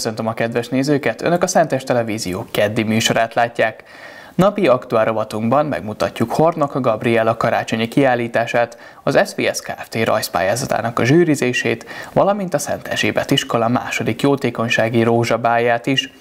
Köszöntöm a kedves nézőket! Önök a Szentes Televízió keddi műsorát látják. Napi aktuál rovatunkban megmutatjuk Hornok Gabriela karácsonyi kiállítását, az SVS Kft. rajzpályázatának a zsűrizését, valamint a Szent Erzsébet iskola második jótékonysági rózsabáját is.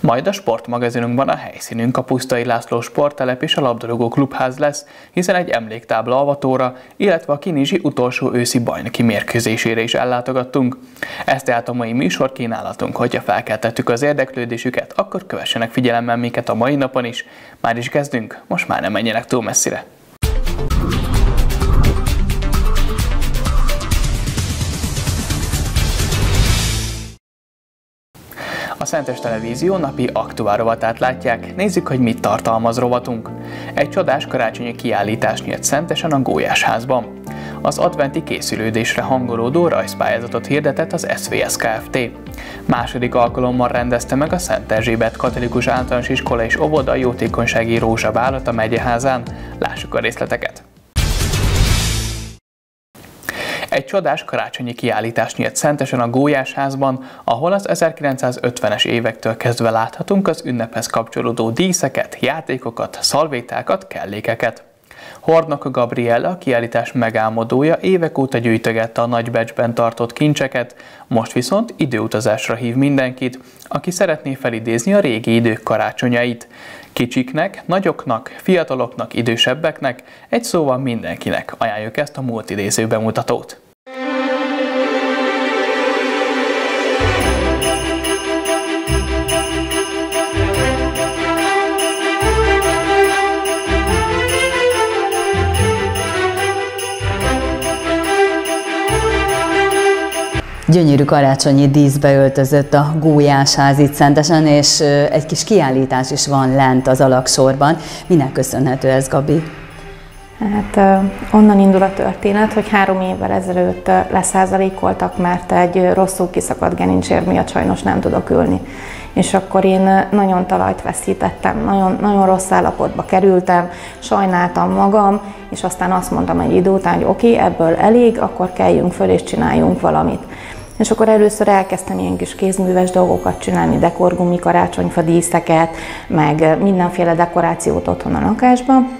Majd a sportmagazinunkban a helyszínünk a Pusztai László sporttelep és a labdarúgó klubház lesz, hiszen egy emléktábla avatóra, illetve a Kinizsi utolsó őszi bajnoki mérkőzésére is ellátogattunk. Ez tehát a mai műsor kínálatunk, hogyha felkeltettük az érdeklődésüket, akkor kövessenek figyelemmel minket a mai napon is. Már is kezdünk, most már nem menjenek túl messzire. A Szentes Televízió napi aktuál rovatát látják, nézzük, hogy mit tartalmaz rovatunk. Egy csodás karácsonyi kiállítás nyílt Szentesen a Gólyásházban. Az adventi készülődésre hangolódó rajzpályázatot hirdetett az SVS Kft. Második alkalommal rendezte meg a Szent Erzsébet Katolikus Általános Iskola és Óvoda jótékonysági rózsabálat a megyeházán. Lássuk a részleteket! Egy csodás karácsonyi kiállítás nyílt Szentesen a Gólyásházban, ahol az 1950-es évektől kezdve láthatunk az ünnephez kapcsolódó díszeket, játékokat, szalvétákat, kellékeket. Hornok a kiállítás megálmodója, évek óta gyűjtögette a nagybecsben tartott kincseket, most viszont időutazásra hív mindenkit, aki szeretné felidézni a régi idők karácsonyait. Kicsiknek, nagyoknak, fiataloknak, idősebbeknek, egy szóval mindenkinek ajánljuk ezt a múlt idéző bemutatót. Gyönyörű karácsonyi díszbe öltözött a gólyásház itt Szentesen, és egy kis kiállítás is van lent az alaksorban. Minek köszönhető ez, Gabi? Hát onnan indul a történet, hogy három évvel ezelőtt leszázalékoltak, mert egy rosszul kiszakadt gerincsér miatt sajnos nem tudok ülni. És akkor én nagyon talajt veszítettem, nagyon, nagyon rossz állapotba kerültem, sajnáltam magam, és aztán azt mondtam egy idő után, hogy oké, okay, ebből elég, akkor kelljünk föl és csináljunk valamit. És akkor először elkezdtem ilyen kis kézműves dolgokat csinálni, dekorgumi, karácsonyfa díszeket, meg mindenféle dekorációt otthon a lakásban.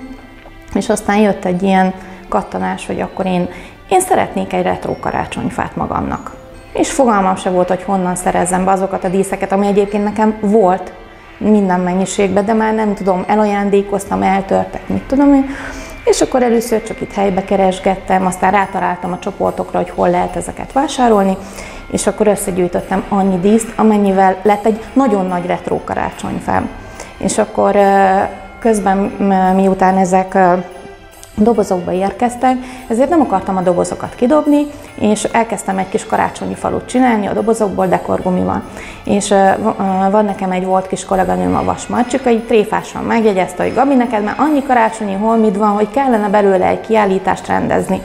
És aztán jött egy ilyen kattanás, hogy akkor én, én szeretnék egy retro karácsonyfát magamnak. És fogalmam se volt, hogy honnan szerezzem be azokat a díszeket, ami egyébként nekem volt minden mennyiségben, de már nem tudom, elajándékoztam, eltörtek, mit tudom én. És akkor először csak itt helybe keresgettem, aztán rátaláltam a csoportokra, hogy hol lehet ezeket vásárolni, és akkor összegyűjtöttem annyi díszt, amennyivel lett egy nagyon nagy retro karácsonyfám. És akkor közben miután ezek dobozokba érkeztek, ezért nem akartam a dobozokat kidobni, és elkezdtem egy kis karácsonyi falut csinálni a dobozokból dekorgumival. És van nekem egy volt kis kolléganőm, a Vas Marcsika, így tréfásan megjegyezte, hogy Gabi, neked már annyi karácsonyi holmid van, hogy kellene belőle egy kiállítást rendezni.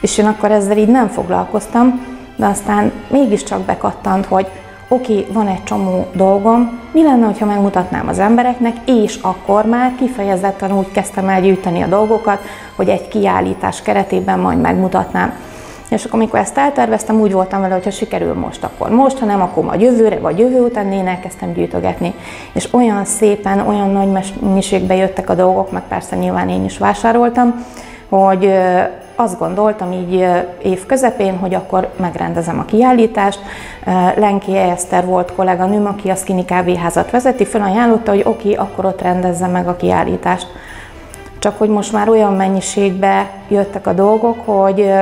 És én akkor ezzel így nem foglalkoztam, de aztán mégiscsak bekattant, hogy oké, okay, van egy csomó dolgom, mi lenne, ha megmutatnám az embereknek, és akkor már kifejezetten úgy kezdtem el gyűjteni a dolgokat, hogy egy kiállítás keretében majd megmutatnám. És akkor, amikor ezt elterveztem, úgy voltam vele, hogy ha sikerül most, akkor most, ha nem, akkor majd jövőre, vagy jövő után én elkezdtem gyűjtögetni. És olyan szépen, olyan nagy mennyiségbe jöttek a dolgok, meg persze nyilván én is vásároltam, hogy azt gondoltam így év közepén, hogy akkor megrendezem a kiállítást. Lenki Eszter volt kolléganőm, aki a Skinny kávéházat vezeti, felajánlotta, hogy oké, akkor ott rendezze meg a kiállítást. Csak hogy most már olyan mennyiségbe jöttek a dolgok, hogy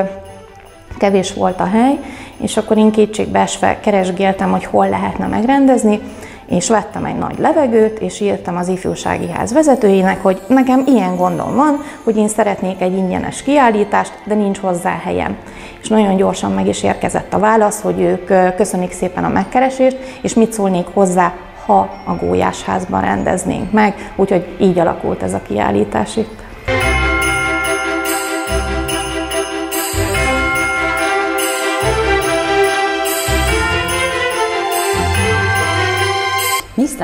kevés volt a hely, és akkor én kétségbe esve keresgéltem, hogy hol lehetne megrendezni, és vettem egy nagy levegőt, és írtam az ifjúsági ház vezetőjének, hogy nekem ilyen gondom van, hogy én szeretnék egy ingyenes kiállítást, de nincs hozzá helyem. És nagyon gyorsan meg is érkezett a válasz, hogy ők köszönik szépen a megkeresést, és mit szólnék hozzá, ha a gólyásházban rendeznénk meg, úgyhogy így alakult ez a kiállítás itt.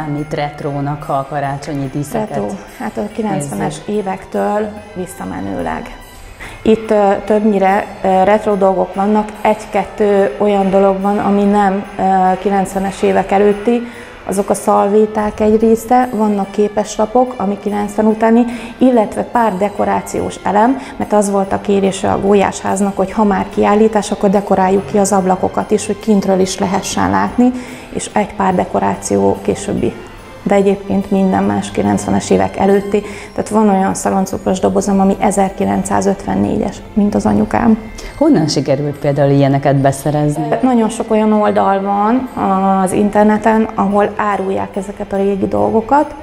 Számít retrónak, ha a karácsonyi díszeket Retro, hát a 90-es évektől visszamenőleg. Itt többnyire retro dolgok vannak, egy-kettő olyan dolog van, ami nem 90-es évek előtti, azok a szalvéták egy része, vannak képeslapok, ami 90 utáni, illetve pár dekorációs elem, mert az volt a kérése a gólyásháznak, hogy ha már kiállítás, akkor dekoráljuk ki az ablakokat is, hogy kintről is lehessen látni, és egy pár dekoráció későbbi de egyébként minden más 90-es évek előtti. Tehát van olyan szaloncukros dobozom, ami 1954-es, mint az anyukám. Honnan sikerült például ilyeneket beszerezni? Nagyon sok olyan oldal van az interneten, ahol árulják ezeket a régi dolgokat,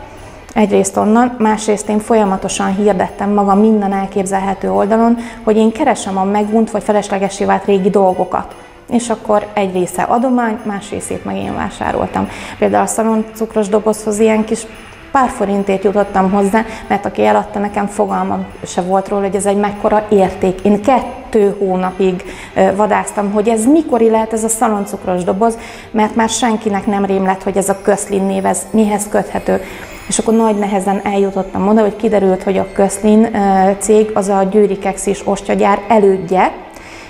Egyrészt onnan, másrészt én folyamatosan hirdettem magam minden elképzelhető oldalon, hogy én keresem a megunt vagy feleslegesé vált régi dolgokat és akkor egy része adomány, más részét meg én vásároltam. Például a szalon cukros dobozhoz ilyen kis pár forintért jutottam hozzá, mert aki eladta nekem fogalmam se volt róla, hogy ez egy mekkora érték. Én kettő hónapig vadáztam, hogy ez mikori lehet ez a szaloncukros doboz, mert már senkinek nem rém lett, hogy ez a közlin név, ez mihez köthető. És akkor nagy nehezen eljutottam oda, hogy kiderült, hogy a Közlin cég az a Győri Kexis ostyagyár elődje,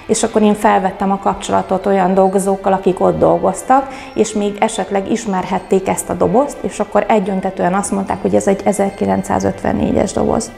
és akkor én felvettem a kapcsolatot olyan dolgozókkal, akik ott dolgoztak, és még esetleg ismerhették ezt a dobozt, és akkor egyöntetően azt mondták, hogy ez egy 1954-es doboz.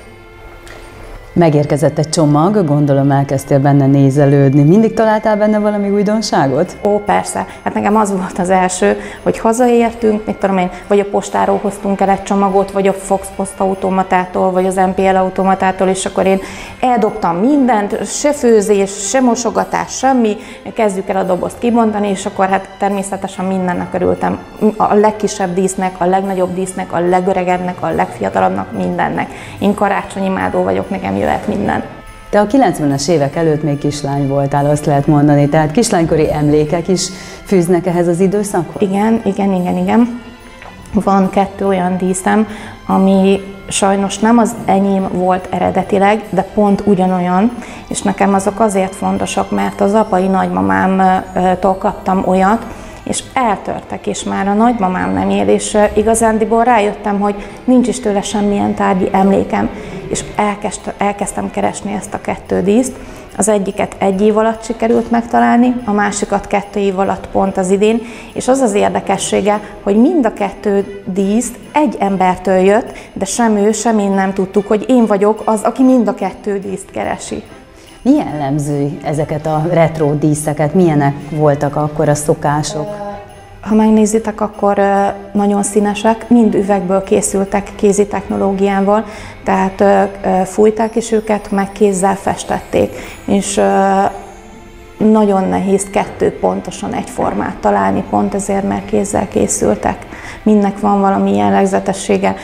Megérkezett egy csomag, gondolom elkezdtél benne nézelődni. Mindig találtál benne valami újdonságot? Ó, persze. Hát nekem az volt az első, hogy hazaértünk, mit tudom én, vagy a postáról hoztunk el egy csomagot, vagy a Fox posztautomatától, vagy az MPL automatától, és akkor én eldobtam mindent, se főzés, se mosogatás, semmi, kezdjük el a dobozt kibontani, és akkor hát természetesen mindennek örültem. A legkisebb dísznek, a legnagyobb dísznek, a legöregebbnek, a legfiatalabbnak, mindennek. Én karácsonyimádó vagyok, nekem jöhet minden. Te a 90-es évek előtt még kislány voltál, azt lehet mondani, tehát kislánykori emlékek is fűznek ehhez az időszakhoz? Igen, igen, igen, igen. Van kettő olyan díszem, ami sajnos nem az enyém volt eredetileg, de pont ugyanolyan, és nekem azok azért fontosak, mert az apai nagymamámtól kaptam olyat, és eltörtek, és már a nagymamám nem él, és igazándiból rájöttem, hogy nincs is tőle semmilyen tárgyi emlékem, és elkezd, elkezdtem keresni ezt a kettő díszt. Az egyiket egy év alatt sikerült megtalálni, a másikat kettő év alatt pont az idén, és az az érdekessége, hogy mind a kettő díszt egy embertől jött, de sem ő, sem én nem tudtuk, hogy én vagyok az, aki mind a kettő díszt keresi. Mi jellemző ezeket a retro díszeket? Milyenek voltak akkor a szokások? Ha megnézitek, akkor nagyon színesek, mind üvegből készültek kézi technológiával, tehát fújták is őket, meg kézzel festették, és nagyon nehéz kettő pontosan egyformát találni, pont ezért, mert kézzel készültek. Mindnek van valami jellegzetessége.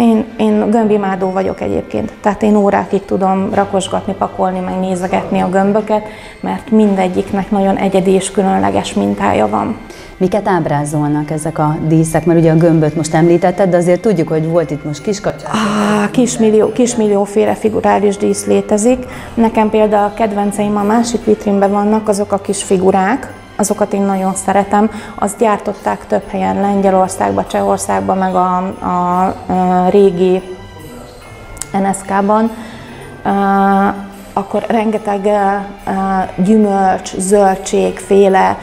Én, én gömbimádó vagyok egyébként, tehát én órákig tudom rakosgatni, pakolni, meg nézegetni a gömböket, mert mindegyiknek nagyon egyedi és különleges mintája van. Miket ábrázolnak ezek a díszek? Mert ugye a gömböt most említetted, de azért tudjuk, hogy volt itt most kiskacsák. Ah, kismillió, kismillióféle figurális dísz létezik. Nekem például a kedvenceim a másik vitrínben vannak, azok a kis figurák, azokat én nagyon szeretem. Azt gyártották több helyen, Lengyelországban, Csehországban, meg a, a, a régi NSK-ban. Akkor rengeteg gyümölcs, zöldség, féle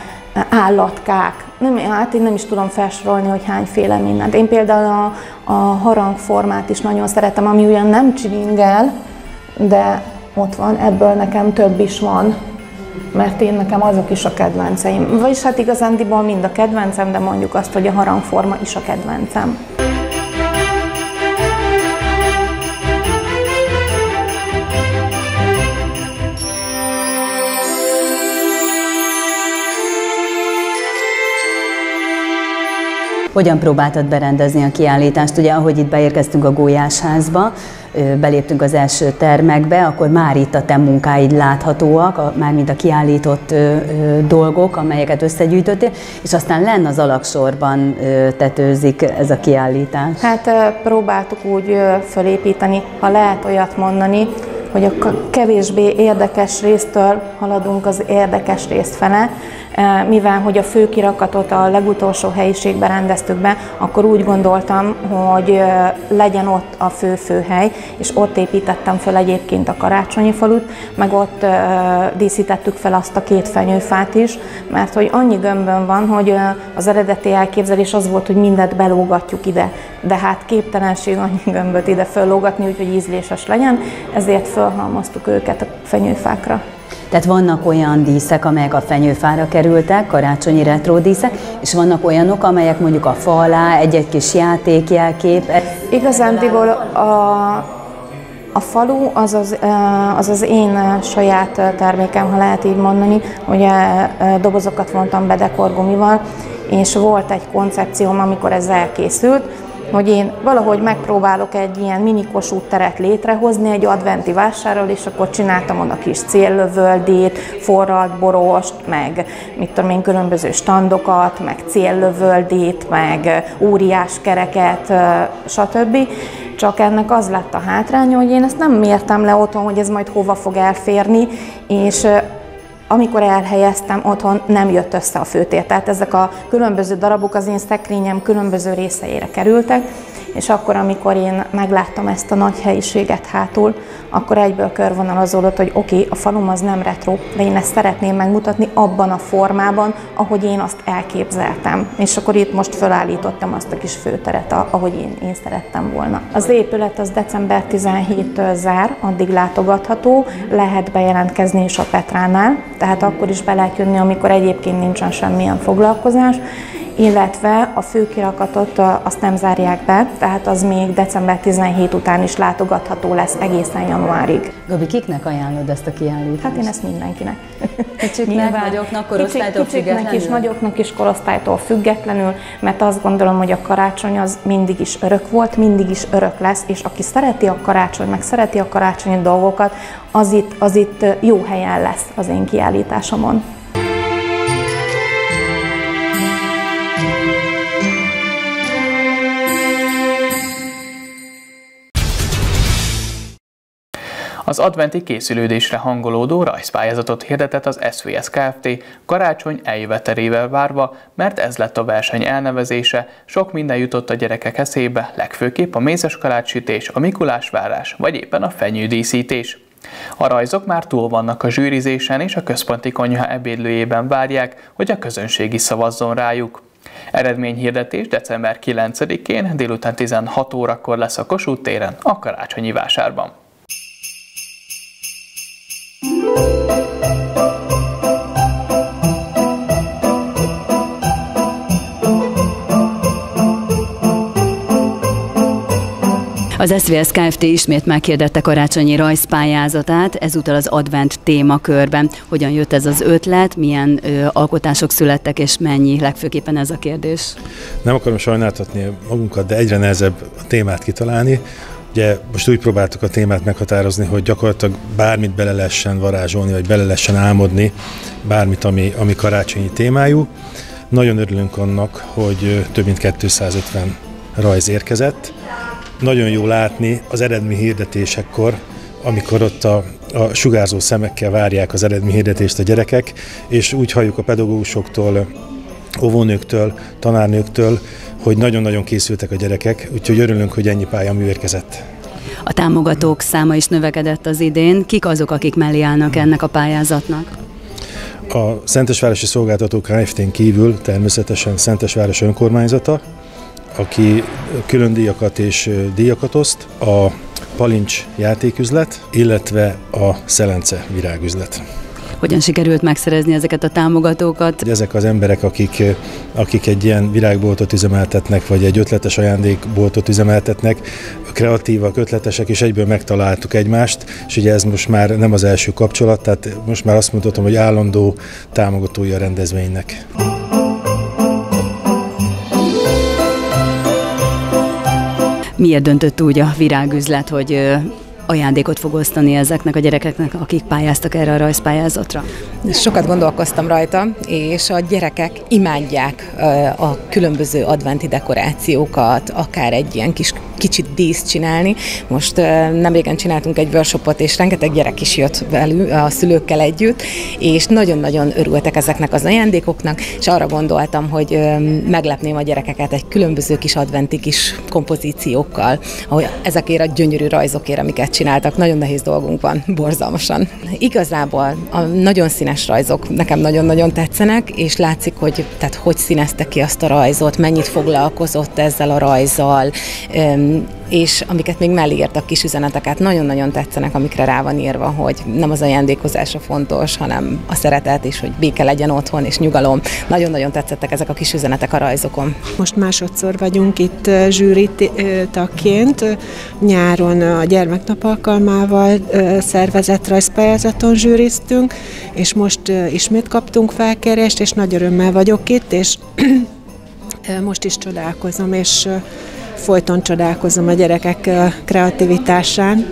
állatkák, nem, hát én nem is tudom felsorolni, hogy hányféle mindent. Én például a, a harangformát is nagyon szeretem, ami ugyan nem csilingel, de ott van, ebből nekem több is van mert én nekem azok is a kedvenceim. Vagyis hát igazándiból mind a kedvencem, de mondjuk azt, hogy a harangforma is a kedvencem. Hogyan próbáltad berendezni a kiállítást? Ugye, ahogy itt beérkeztünk a Gólyásházba, beléptünk az első termekbe, akkor már itt a te munkáid láthatóak, mármint a kiállított dolgok, amelyeket összegyűjtöttél, és aztán lenn az alaksorban tetőzik ez a kiállítás. Hát próbáltuk úgy fölépíteni, ha lehet olyat mondani, hogy a kevésbé érdekes résztől haladunk az érdekes részt fele, mivel hogy a fő kirakatot a legutolsó helyiségben rendeztük be, akkor úgy gondoltam, hogy legyen ott a fő főhely, és ott építettem fel egyébként a karácsonyi falut, meg ott díszítettük fel azt a két fenyőfát is, mert hogy annyi gömbön van, hogy az eredeti elképzelés az volt, hogy mindet belógatjuk ide, de hát képtelenség annyi gömböt ide föllógatni, úgyhogy ízléses legyen, ezért fölhalmoztuk őket a fenyőfákra. Tehát vannak olyan díszek, amelyek a fenyőfára kerültek, karácsonyi retro díszek, és vannak olyanok, amelyek mondjuk a fa alá egy-egy kis játékjelkép. Igazándiból a, a falu az az, az az én saját termékem, ha lehet így mondani. Ugye dobozokat vontam be dekorgumival, és volt egy koncepcióm, amikor ez elkészült, hogy én valahogy megpróbálok egy ilyen mini teret létrehozni egy adventi vásárral, és akkor csináltam oda kis céllövöldét, forralt borost, meg mit tudom én, különböző standokat, meg céllövöldét, meg óriás kereket, stb. Csak ennek az lett a hátránya, hogy én ezt nem mértem le otthon, hogy ez majd hova fog elférni, és amikor elhelyeztem otthon, nem jött össze a főtér. Tehát ezek a különböző darabok az én szekrényem különböző részeire kerültek, és akkor, amikor én megláttam ezt a nagy helyiséget hátul, akkor egyből körvonalazódott, hogy oké, okay, a falum az nem retro, de én ezt szeretném megmutatni abban a formában, ahogy én azt elképzeltem. És akkor itt most felállítottam azt a kis főteret, ahogy én, én szerettem volna. Az épület az december 17-től zár, addig látogatható, lehet bejelentkezni is a Petránál, tehát akkor is be lehet jönni, amikor egyébként nincsen semmilyen foglalkozás, illetve a főkirakatot azt nem zárják be, tehát az még december 17 után is látogatható lesz egészen januárig. Gabi, kiknek ajánlod ezt a kiállítást? Hát én ezt mindenkinek. Kicsiknek, nagyoknak, korosztálytól Kicsik, függetlenül? is, nagyoknak is, korosztálytól függetlenül, mert azt gondolom, hogy a karácsony az mindig is örök volt, mindig is örök lesz, és aki szereti a karácsony, meg szereti a karácsonyi dolgokat, az itt, az itt jó helyen lesz az én kiállításomon. Az adventi készülődésre hangolódó rajzpályázatot hirdetett az SVS Kft. karácsony eljövetelével várva, mert ez lett a verseny elnevezése, sok minden jutott a gyerekek eszébe, legfőképp a mézes kalácsítés, a Mikulásvárás vagy éppen a fenyődíszítés. A rajzok már túl vannak a zsűrizésen, és a központi konyha ebédlőjében várják, hogy a közönség is szavazzon rájuk. Eredményhirdetés december 9-én délután 16 órakor lesz a Kossuth téren a karácsonyi vásárban. Az SZVSZ Kft. ismét meghirdette karácsonyi rajzpályázatát, ezúttal az advent témakörben. Hogyan jött ez az ötlet, milyen ö, alkotások születtek, és mennyi legfőképpen ez a kérdés? Nem akarom sajnáltatni magunkat, de egyre nehezebb a témát kitalálni. Ugye most úgy próbáltuk a témát meghatározni, hogy gyakorlatilag bármit bele lehessen varázsolni, vagy bele lehessen álmodni, bármit, ami, ami karácsonyi témájú. Nagyon örülünk annak, hogy több mint 250 rajz érkezett. Nagyon jó látni az eredmény hirdetésekkor, amikor ott a, a sugárzó szemekkel várják az eredmény hirdetést a gyerekek, és úgy halljuk a pedagógusoktól, óvónőktől, tanárnőktől, hogy nagyon-nagyon készültek a gyerekek, úgyhogy örülünk, hogy ennyi pályamű érkezett. A támogatók száma is növekedett az idén. Kik azok, akik mellé állnak ennek a pályázatnak? A Szentesvárosi Szolgáltatók Kft-n kívül természetesen Szentesváros önkormányzata, aki külön díjakat és díjakat oszt, a Palincs játéküzlet, illetve a Szelence virágüzlet. Hogyan sikerült megszerezni ezeket a támogatókat? Ezek az emberek, akik, akik egy ilyen virágboltot üzemeltetnek, vagy egy ötletes ajándékboltot üzemeltetnek, kreatívak, ötletesek, és egyből megtaláltuk egymást, és ugye ez most már nem az első kapcsolat, tehát most már azt mondhatom, hogy állandó támogatója a rendezvénynek. Miért döntött úgy a virágüzlet, hogy ajándékot fog osztani ezeknek a gyerekeknek, akik pályáztak erre a rajzpályázatra? Sokat gondolkoztam rajta, és a gyerekek imádják a különböző adventi dekorációkat, akár egy ilyen kis kicsit díszt csinálni. Most nem régen csináltunk egy workshopot, és rengeteg gyerek is jött velük, a szülőkkel együtt, és nagyon-nagyon örültek ezeknek az ajándékoknak, és arra gondoltam, hogy meglepném a gyerekeket egy különböző kis adventi kis kompozíciókkal, ahogy ezekért a gyönyörű rajzokért, amiket csináltak. Nagyon nehéz dolgunk van, borzalmasan. Igazából a nagyon színes rajzok nekem nagyon-nagyon tetszenek, és látszik, hogy tehát hogy színezte ki azt a rajzot, mennyit foglalkozott ezzel a rajzzal, és amiket még mellé írtak kis üzeneteket, nagyon-nagyon tetszenek, amikre rá van írva, hogy nem az ajándékozása fontos, hanem a szeretet, és hogy béke legyen otthon, és nyugalom. Nagyon-nagyon tetszettek ezek a kis üzenetek a rajzokon. Most másodszor vagyunk itt zsűri tagként. Nyáron a gyermeknap alkalmával szervezett rajzpályázaton zsűriztünk, és most ismét kaptunk felkérést, és nagy örömmel vagyok itt, és most is csodálkozom, és folyton csodálkozom a gyerekek kreativitásán,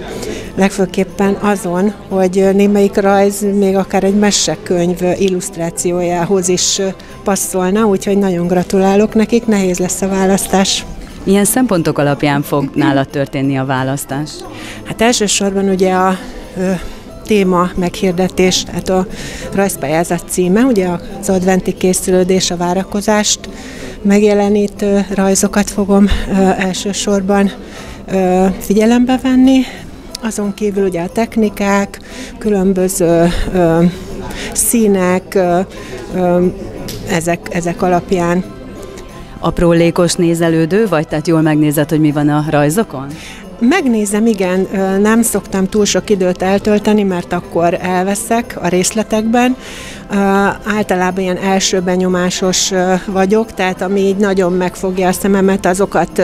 legfőképpen azon, hogy némelyik rajz még akár egy mesekönyv illusztrációjához is passzolna, úgyhogy nagyon gratulálok nekik, nehéz lesz a választás. Milyen szempontok alapján fog nála történni a választás? Hát elsősorban ugye a téma meghirdetés, tehát a rajzpályázat címe, ugye az adventi készülődés, a várakozást megjelenítő rajzokat fogom elsősorban figyelembe venni, azon kívül ugye a technikák, különböző színek, ezek, ezek alapján. Aprólékos nézelődő vagy, tehát jól megnézed, hogy mi van a rajzokon? Megnézem, igen, nem szoktam túl sok időt eltölteni, mert akkor elveszek a részletekben. Általában ilyen első benyomásos vagyok, tehát ami így nagyon megfogja a szememet, azokat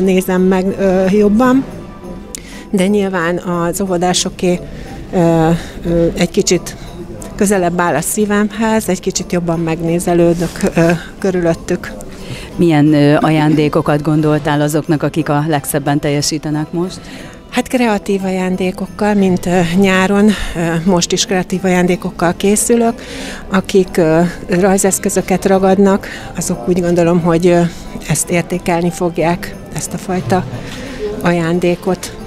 nézem meg jobban. De nyilván az óvodásoké egy kicsit közelebb áll a szívemhez, egy kicsit jobban megnézelődök körülöttük. Milyen ajándékokat gondoltál azoknak, akik a legszebben teljesítenek most? Hát kreatív ajándékokkal, mint nyáron, most is kreatív ajándékokkal készülök. Akik rajzeszközöket ragadnak, azok úgy gondolom, hogy ezt értékelni fogják, ezt a fajta ajándékot.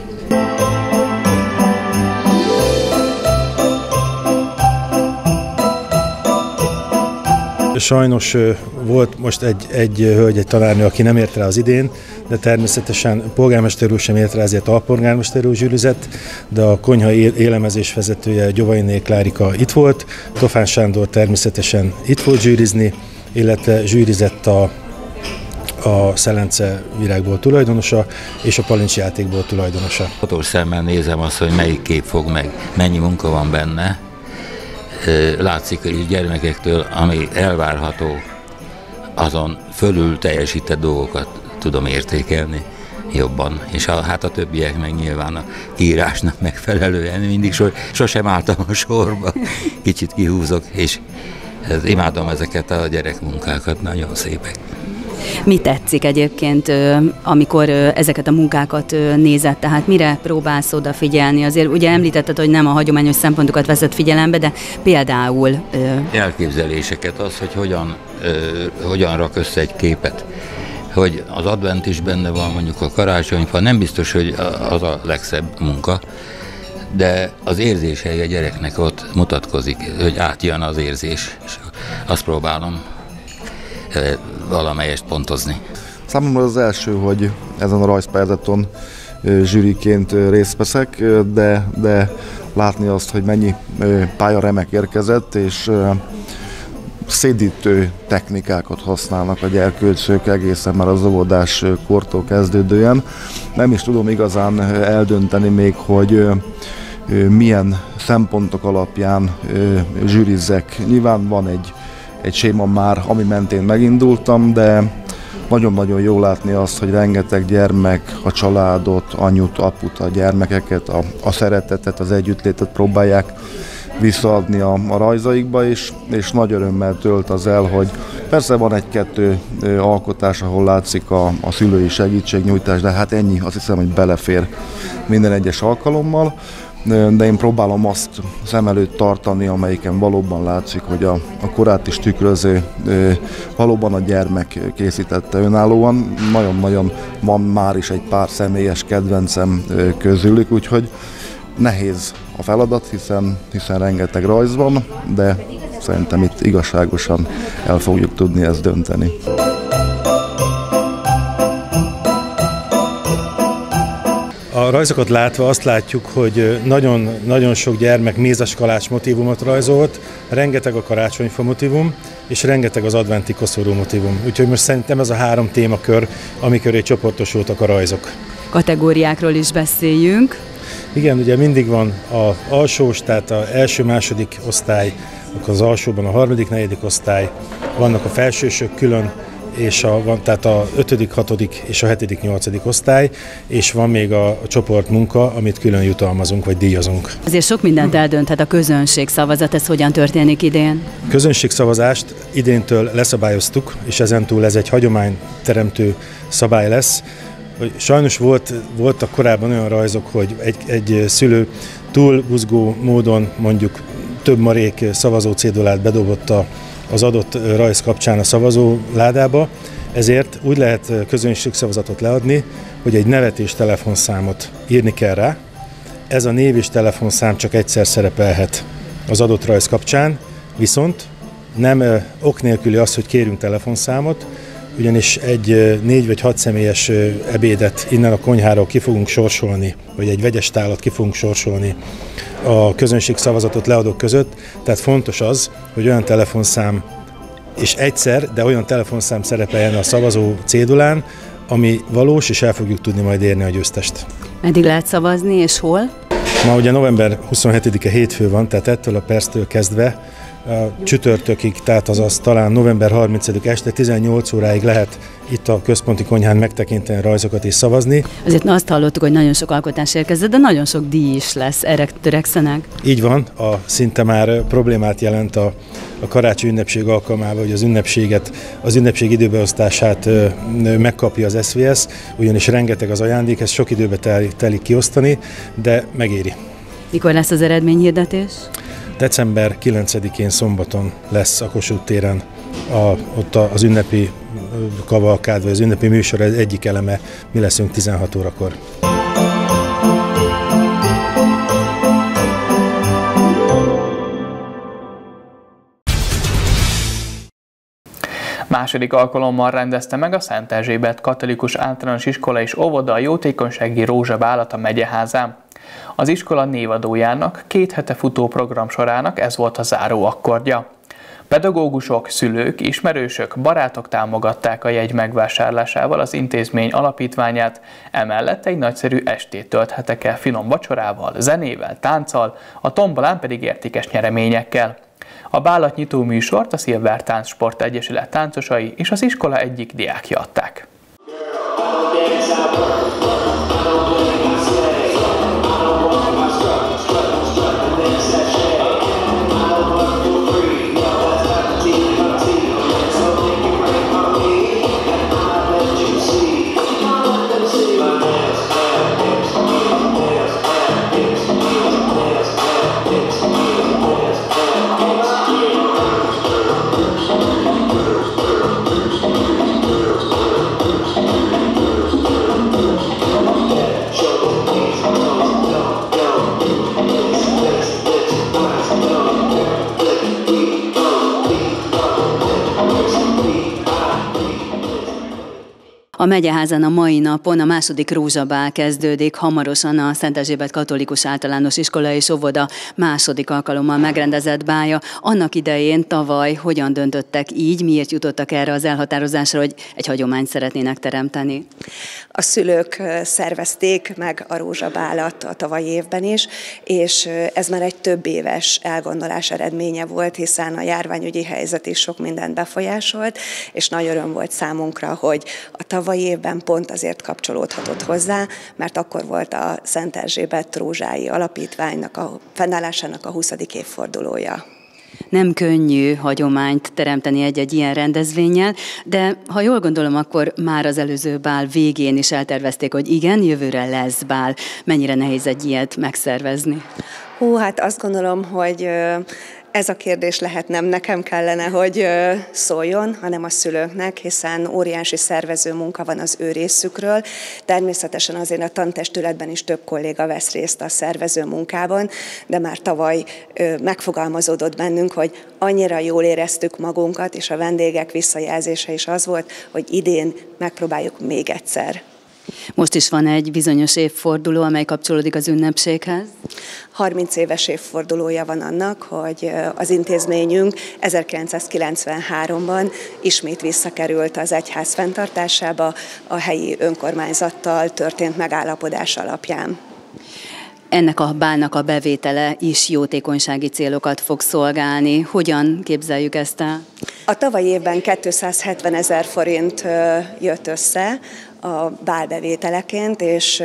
Sajnos volt most egy, egy hölgy, egy tanárnő, aki nem ért rá az idén, de természetesen polgármester úr sem ért rá, ezért alpolgármester úr zsűrizett, de a konyha élemezés vezetője Gyovainé Klárika itt volt, Tofán Sándor természetesen itt volt zsűrizni, illetve zsűrizett a a Szelence virágból tulajdonosa, és a Palincs játékból tulajdonosa. Fotós szemmel nézem azt, hogy melyik kép fog meg, mennyi munka van benne, látszik, hogy gyermekektől, ami elvárható, azon fölül teljesített dolgokat tudom értékelni jobban. És a, hát a többiek meg nyilván a írásnak megfelelően mindig so, sosem álltam a sorba. Kicsit kihúzok, és ez, imádom ezeket a gyerekmunkákat, nagyon szépek. Mi tetszik egyébként, amikor ezeket a munkákat nézett, tehát mire próbálsz odafigyelni? Azért ugye említetted, hogy nem a hagyományos szempontokat vezet figyelembe, de például... Elképzeléseket, az, hogy hogyan, hogyan rak össze egy képet hogy az advent is benne van, mondjuk a karácsonyfa, nem biztos, hogy az a legszebb munka, de az érzései a gyereknek ott mutatkozik, hogy átjön az érzés, és azt próbálom valamelyest pontozni. Számomra az első, hogy ezen a rajzpályázaton zsűriként részt veszek, de, de látni azt, hogy mennyi pálya remek érkezett, és szédítő technikákat használnak a gyerkőcök egészen már az óvodás kortól kezdődően. Nem is tudom igazán eldönteni még, hogy milyen szempontok alapján zsűrizzek. Nyilván van egy egy séma már, ami mentén megindultam, de nagyon-nagyon jó látni azt, hogy rengeteg gyermek a családot, anyut, aput, a gyermekeket, a, a szeretetet, az együttlétet próbálják visszaadni a, a rajzaikba, és, és nagy örömmel tölt az el, hogy persze van egy-kettő alkotás, ahol látszik a, a szülői segítségnyújtás, de hát ennyi, azt hiszem, hogy belefér minden egyes alkalommal de én próbálom azt szem előtt tartani, amelyiken valóban látszik, hogy a, a korát is tükröző, valóban a gyermek készítette önállóan. Nagyon-nagyon van már is egy pár személyes kedvencem közülük, úgyhogy nehéz a feladat, hiszen, hiszen rengeteg rajz van, de szerintem itt igazságosan el fogjuk tudni ezt dönteni. A rajzokat látva azt látjuk, hogy nagyon, nagyon sok gyermek mézes kalács motivumot rajzolt, rengeteg a karácsonyfa motivum, és rengeteg az adventi koszorú motivum. Úgyhogy most szerintem ez a három témakör, amikor csoportosultak a rajzok. Kategóriákról is beszéljünk. Igen, ugye mindig van az alsós, tehát az első-második osztály, akkor az alsóban a harmadik, negyedik osztály, vannak a felsősök külön, és a, van, tehát a 5., 6. és a 7., 8. osztály, és van még a, a csoport munka, amit külön jutalmazunk vagy díjazunk. Azért sok mindent eldönthet a közönség szavazat, ez hogyan történik idén? Közönségszavazást idéntől leszabályoztuk, és ezentúl ez egy hagyományteremtő szabály lesz, sajnos volt, voltak korábban olyan rajzok, hogy egy, egy szülő túl buzgó módon mondjuk több marék szavazó cédulát bedobott a az adott rajz kapcsán a szavazó ládába, ezért úgy lehet közönségszavazatot leadni, hogy egy nevet és telefonszámot írni kell rá. Ez a név és telefonszám csak egyszer szerepelhet az adott rajz kapcsán, viszont nem ok nélküli az, hogy kérünk telefonszámot, ugyanis egy négy vagy hat személyes ebédet innen a konyháról ki fogunk sorsolni, vagy egy vegyes tálat ki fogunk sorsolni a közönség szavazatot leadók között, tehát fontos az, hogy olyan telefonszám és egyszer, de olyan telefonszám szerepeljen a szavazó cédulán, ami valós, és el fogjuk tudni majd érni a győztest. Meddig lehet szavazni, és hol? Ma ugye november 27-e hétfő van, tehát ettől a perctől kezdve csütörtökig, tehát azaz talán november 30 este 18 óráig lehet itt a központi konyhán megtekinteni rajzokat és szavazni. Azért na azt hallottuk, hogy nagyon sok alkotás érkezett, de nagyon sok díj is lesz, erre törekszenek. Így van, a szinte már problémát jelent a, a karácsony ünnepség alkalmával, hogy az ünnepséget, az ünnepség időbeosztását megkapja az SVS, ugyanis rengeteg az ajándék, ez sok időbe telik, telik kiosztani, de megéri. Mikor lesz az eredményhirdetés? December 9-én szombaton lesz a Kossuth téren a, ott az ünnepi kavalkád, vagy az ünnepi műsor egyik eleme, mi leszünk 16 órakor. Második alkalommal rendezte meg a Szent Erzsébet Katolikus Általános Iskola és Óvoda a jótékonysági rózsabálat a megyeházán. Az iskola névadójának két hete futó program sorának ez volt a záró akkordja. Pedagógusok, szülők, ismerősök, barátok támogatták a jegy megvásárlásával az intézmény alapítványát, emellett egy nagyszerű estét tölthetek el finom vacsorával, zenével, tánccal, a tombolán pedig értékes nyereményekkel. A bálatnyitó műsort a Szilvár Táncsport Egyesület táncosai és az iskola egyik diákja adták. A megyeházan a mai napon a második rózsabál kezdődik, hamarosan a Szent Erzsébet Katolikus Általános Iskola és Óvoda második alkalommal megrendezett bája. Annak idején tavaly hogyan döntöttek így, miért jutottak erre az elhatározásra, hogy egy hagyományt szeretnének teremteni? A szülők szervezték meg a rózsabálat a tavalyi évben is, és ez már egy több éves elgondolás eredménye volt, hiszen a járványügyi helyzet is sok mindent befolyásolt, és nagy öröm volt számunkra, hogy a tavalyi tavalyi évben pont azért kapcsolódhatott hozzá, mert akkor volt a Szent Erzsébet Rózsái Alapítványnak a fennállásának a 20. évfordulója. Nem könnyű hagyományt teremteni egy-egy ilyen rendezvényel, de ha jól gondolom, akkor már az előző bál végén is eltervezték, hogy igen, jövőre lesz bál. Mennyire nehéz egy ilyet megszervezni? Hú, hát azt gondolom, hogy ez a kérdés lehet nem nekem kellene, hogy szóljon, hanem a szülőknek, hiszen óriási szervező munka van az ő részükről. Természetesen azért a tantestületben is több kolléga vesz részt a szervező munkában, de már tavaly megfogalmazódott bennünk, hogy annyira jól éreztük magunkat, és a vendégek visszajelzése is az volt, hogy idén megpróbáljuk még egyszer. Most is van egy bizonyos évforduló, amely kapcsolódik az ünnepséghez. 30 éves évfordulója van annak, hogy az intézményünk 1993-ban ismét visszakerült az egyház fenntartásába a helyi önkormányzattal történt megállapodás alapján. Ennek a bálnak a bevétele is jótékonysági célokat fog szolgálni. Hogyan képzeljük ezt el? A tavalyi évben 270 ezer forint jött össze a bálbevételeként, és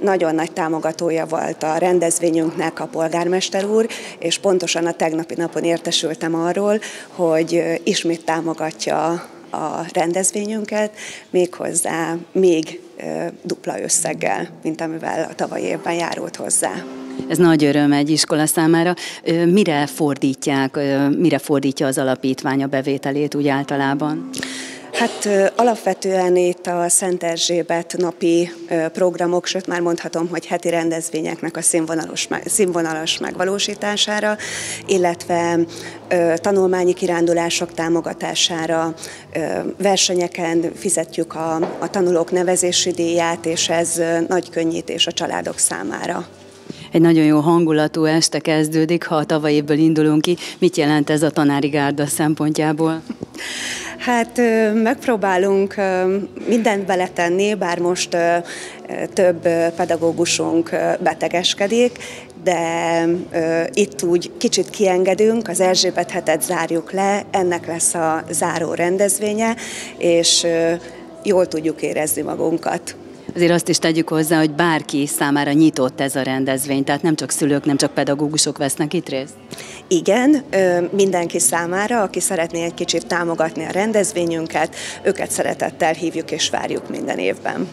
nagyon nagy támogatója volt a rendezvényünknek a polgármester úr, és pontosan a tegnapi napon értesültem arról, hogy ismét támogatja a rendezvényünket, méghozzá még dupla összeggel, mint amivel a tavalyi évben járult hozzá. Ez nagy öröm egy iskola számára. Mire fordítják, mire fordítja az alapítvány a bevételét úgy általában? Hát alapvetően itt a Szent Erzsébet napi programok, sőt már mondhatom, hogy heti rendezvényeknek a színvonalos, színvonalas megvalósítására, illetve tanulmányi kirándulások támogatására, versenyeken fizetjük a, a tanulók nevezési díját, és ez nagy könnyítés a családok számára egy nagyon jó hangulatú este kezdődik, ha a tavaly évből indulunk ki. Mit jelent ez a tanári gárda szempontjából? Hát megpróbálunk mindent beletenni, bár most több pedagógusunk betegeskedik, de itt úgy kicsit kiengedünk, az Erzsébet hetet zárjuk le, ennek lesz a záró rendezvénye, és jól tudjuk érezni magunkat. Azért azt is tegyük hozzá, hogy bárki számára nyitott ez a rendezvény, tehát nem csak szülők, nem csak pedagógusok vesznek itt részt? Igen, mindenki számára, aki szeretné egy kicsit támogatni a rendezvényünket, őket szeretettel hívjuk és várjuk minden évben.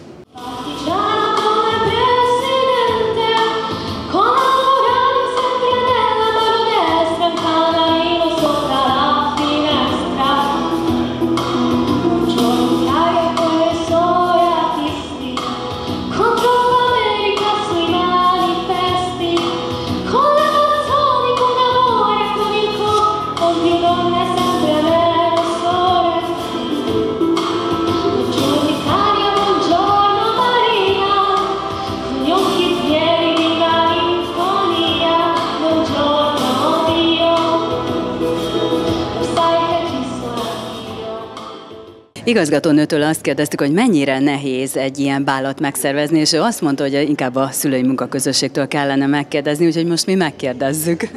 Igazgatónőtől azt kérdeztük, hogy mennyire nehéz egy ilyen bálat megszervezni, és ő azt mondta, hogy inkább a szülői munkaközösségtől kellene megkérdezni, úgyhogy most mi megkérdezzük.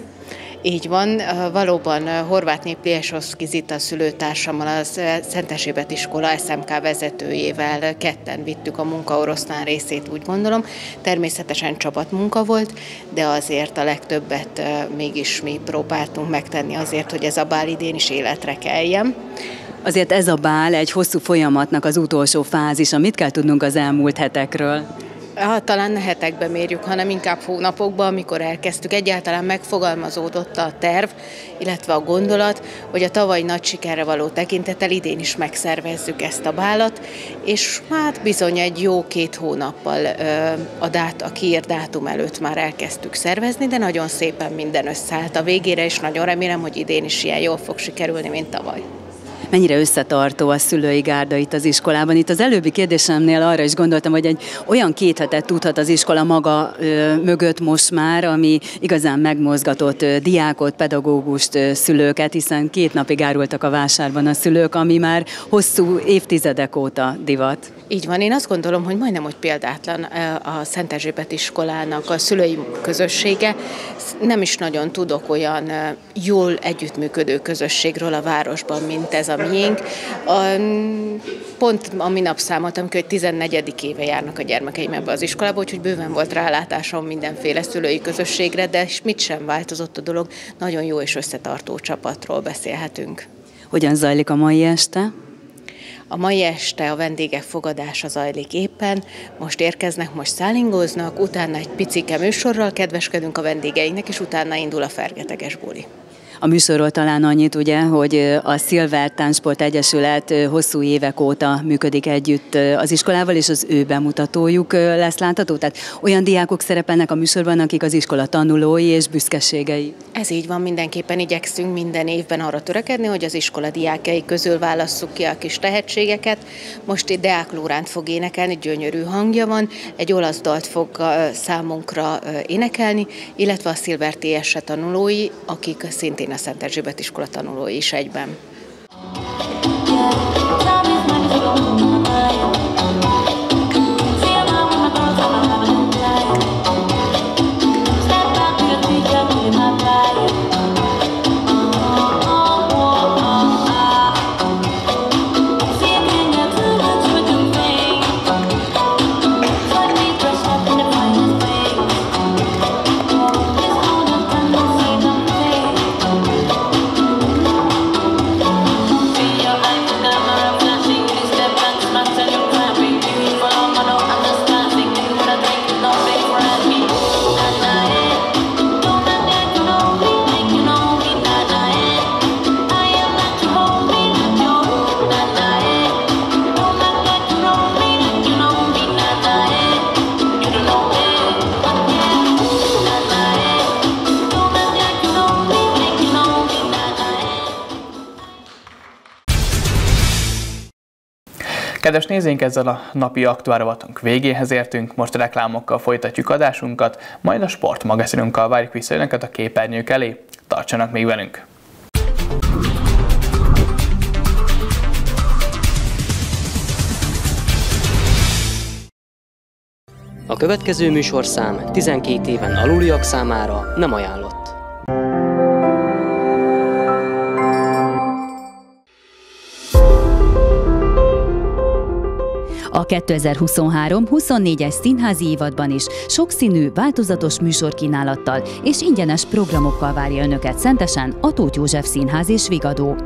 Így van, valóban Horváth Pliesoszki Zita szülőtársammal az Szentesébet iskola SMK vezetőjével ketten vittük a munkaorosztán részét, úgy gondolom. Természetesen csapatmunka volt, de azért a legtöbbet mégis mi próbáltunk megtenni azért, hogy ez a bál idén is életre keljen. Azért ez a bál egy hosszú folyamatnak az utolsó fázisa. Mit kell tudnunk az elmúlt hetekről? Hát talán ne hetekbe mérjük, hanem inkább hónapokban, amikor elkezdtük. Egyáltalán megfogalmazódott a terv, illetve a gondolat, hogy a tavaly nagy sikerre való tekintettel idén is megszervezzük ezt a bálat, és hát bizony egy jó két hónappal a, dát, a kiírt dátum előtt már elkezdtük szervezni, de nagyon szépen minden összeállt a végére, és nagyon remélem, hogy idén is ilyen jól fog sikerülni, mint tavaly mennyire összetartó a szülői gárda itt az iskolában. Itt az előbbi kérdésemnél arra is gondoltam, hogy egy olyan két hetet tudhat az iskola maga mögött most már, ami igazán megmozgatott ö, diákot, pedagógust, ö, szülőket, hiszen két napig árultak a vásárban a szülők, ami már hosszú évtizedek óta divat. Így van, én azt gondolom, hogy majdnem, hogy példátlan a Szent Erzsébet iskolának a szülői közössége. Nem is nagyon tudok olyan jól együttműködő közösségről a városban, mint ez a miénk. Pont a minap számoltam hogy 14. éve járnak a gyermekeim ebbe az iskolába, úgyhogy bőven volt rálátásom mindenféle szülői közösségre, de mit sem változott a dolog. Nagyon jó és összetartó csapatról beszélhetünk. Hogyan zajlik a mai este? A mai este a vendégek fogadása zajlik éppen, most érkeznek, most szállingoznak, utána egy picike műsorral kedveskedünk a vendégeinknek, és utána indul a fergeteges buli. A műsorról talán annyit, ugye, hogy a Silver Tánsport Egyesület hosszú évek óta működik együtt az iskolával, és az ő bemutatójuk lesz látható. Tehát olyan diákok szerepelnek a műsorban, akik az iskola tanulói és büszkeségei. Ez így van, mindenképpen igyekszünk minden évben arra törekedni, hogy az iskola diákjai közül válasszuk ki a kis tehetségeket. Most itt Deák Lóránt fog énekelni, gyönyörű hangja van, egy olasz dalt fog számunkra énekelni, illetve a Silver TS tanulói, akik szintén a Szent Erzsébet iskola tanulói is egyben. Kedves nézőink, ezzel a napi aktuálrovatunk végéhez értünk, most reklámokkal folytatjuk adásunkat, majd a sportmagazinunkkal várjuk vissza önöket a képernyők elé. Tartsanak még velünk! A következő műsorszám 12 éven aluliak számára nem ajánlott. A 2023-24-es színházi évadban is sokszínű, változatos műsorkínálattal és ingyenes programokkal várja Önöket szentesen a Tóth József Színház és Vigadó.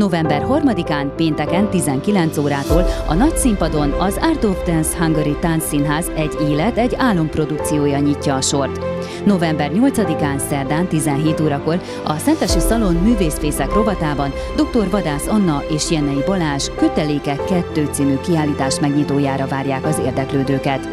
November 3-án pénteken 19 órától a nagy színpadon az Art of Dance Hungary Táncszínház egy élet, egy álom produkciója nyitja a sort. November 8-án szerdán 17 órakor a Szentesi Szalon művészfészek rovatában dr. Vadász Anna és Jennei Balázs Kötelékek 2 című kiállítás megnyitójára várják az érdeklődőket.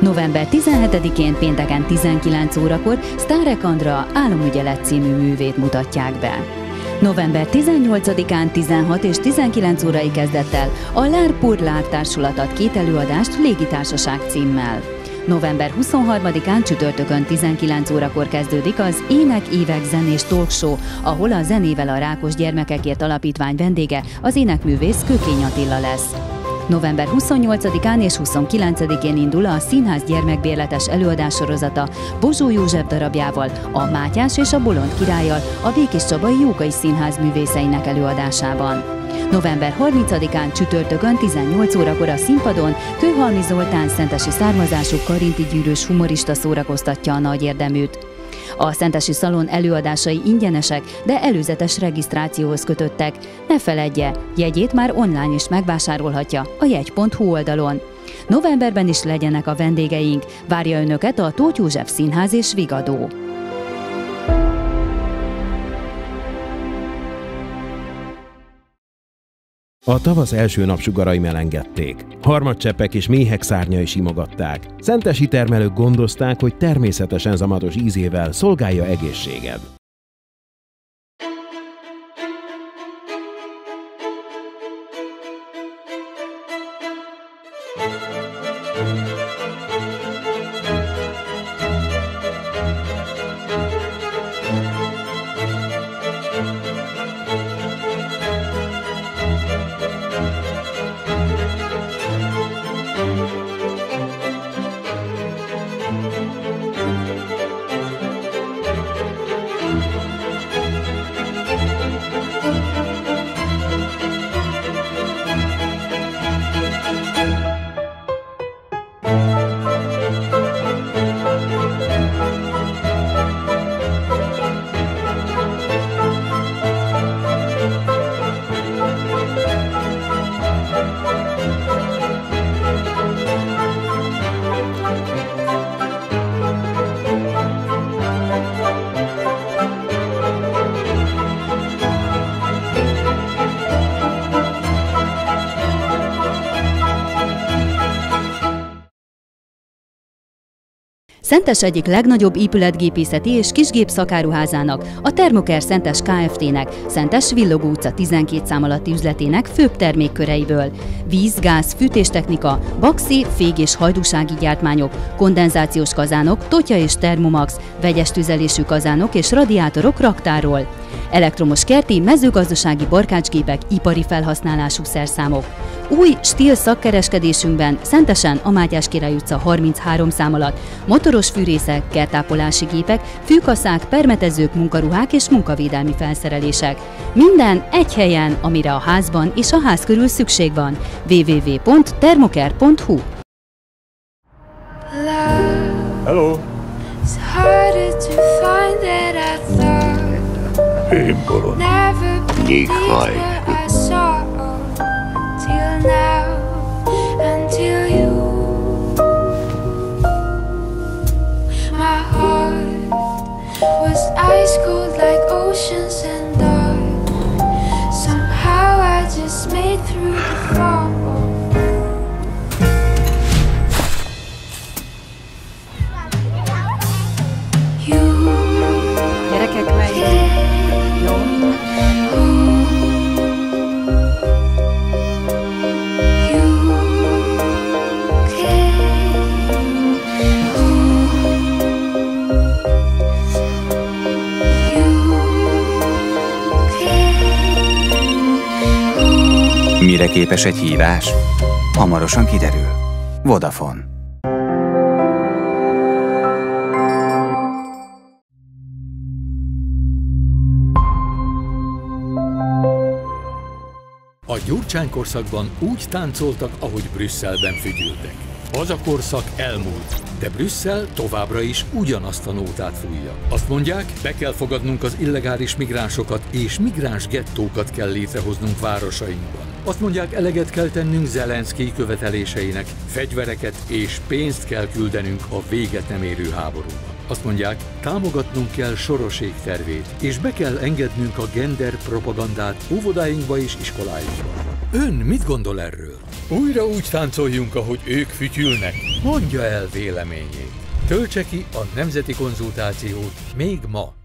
November 17-én pénteken 19 órakor Sztárek Andra Álomügyelet című művét mutatják be. November 18-án 16 és 19 órai kezdettel a Lár Purlár Társulatat két előadást légitársaság címmel. November 23-án csütörtökön 19 órakor kezdődik az Ének Évek zenés talk show, ahol a zenével a Rákos Gyermekekért Alapítvány vendége az énekművész Kökény Attila lesz. November 28-án és 29-én indul a Színház gyermekbérletes előadássorozata Bozsó József darabjával, a Mátyás és a Bolond királlyal a Békés Csabai Jókai Színház művészeinek előadásában. November 30-án csütörtökön 18 órakor a színpadon Kőhalmi Zoltán szentesi származású karinti gyűrűs humorista szórakoztatja a nagy érdeműt. A Szentesi Szalon előadásai ingyenesek, de előzetes regisztrációhoz kötöttek. Ne feledje, jegyét már online is megvásárolhatja a jegy.hu oldalon. Novemberben is legyenek a vendégeink, várja önöket a Tóth József Színház és Vigadó. A tavasz első napsugarai melengedték. Harmadcseppek és méhek szárnyai simogatták. Szentesi termelők gondozták, hogy természetesen zamatos ízével szolgálja egészséged. Szentes egyik legnagyobb épületgépészeti és kisgép szakáruházának, a Termoker Szentes Kft-nek, Szentes Villogó utca 12 szám alatti üzletének főbb termékköreiből. Víz, gáz, fűtéstechnika, baxi, fég és hajdúsági gyártmányok, kondenzációs kazánok, totya és termomax, vegyes tüzelésű kazánok és radiátorok raktáról elektromos kerti, mezőgazdasági barkácsgépek, ipari felhasználású szerszámok. Új stíl szakkereskedésünkben Szentesen a Mátyás Király utca 33 szám alatt motoros fűrészek, kertápolási gépek, fűkaszák, permetezők, munkaruhák és munkavédelmi felszerelések. Minden egy helyen, amire a házban és a ház körül szükség van. www.termoker.hu Hello. It's harder to find that I thought Én bolond. Nyíkhaj. Till now, cold like oceans and Mire képes egy hívás? Hamarosan kiderül. Vodafone. A Gyurcsány korszakban úgy táncoltak, ahogy Brüsszelben fügyültek. Az a korszak elmúlt, de Brüsszel továbbra is ugyanazt a nótát fújja. Azt mondják, be kell fogadnunk az illegális migránsokat, és migráns gettókat kell létrehoznunk városainkban. Azt mondják, eleget kell tennünk Zelenszky követeléseinek, fegyvereket és pénzt kell küldenünk a véget nem érő háborúba. Azt mondják, támogatnunk kell Sorosék tervét, és be kell engednünk a gender propagandát óvodáinkba és iskoláinkba. Ön mit gondol erről? Újra úgy táncoljunk, ahogy ők fütyülnek. Mondja el véleményét. Töltse ki a nemzeti konzultációt még ma.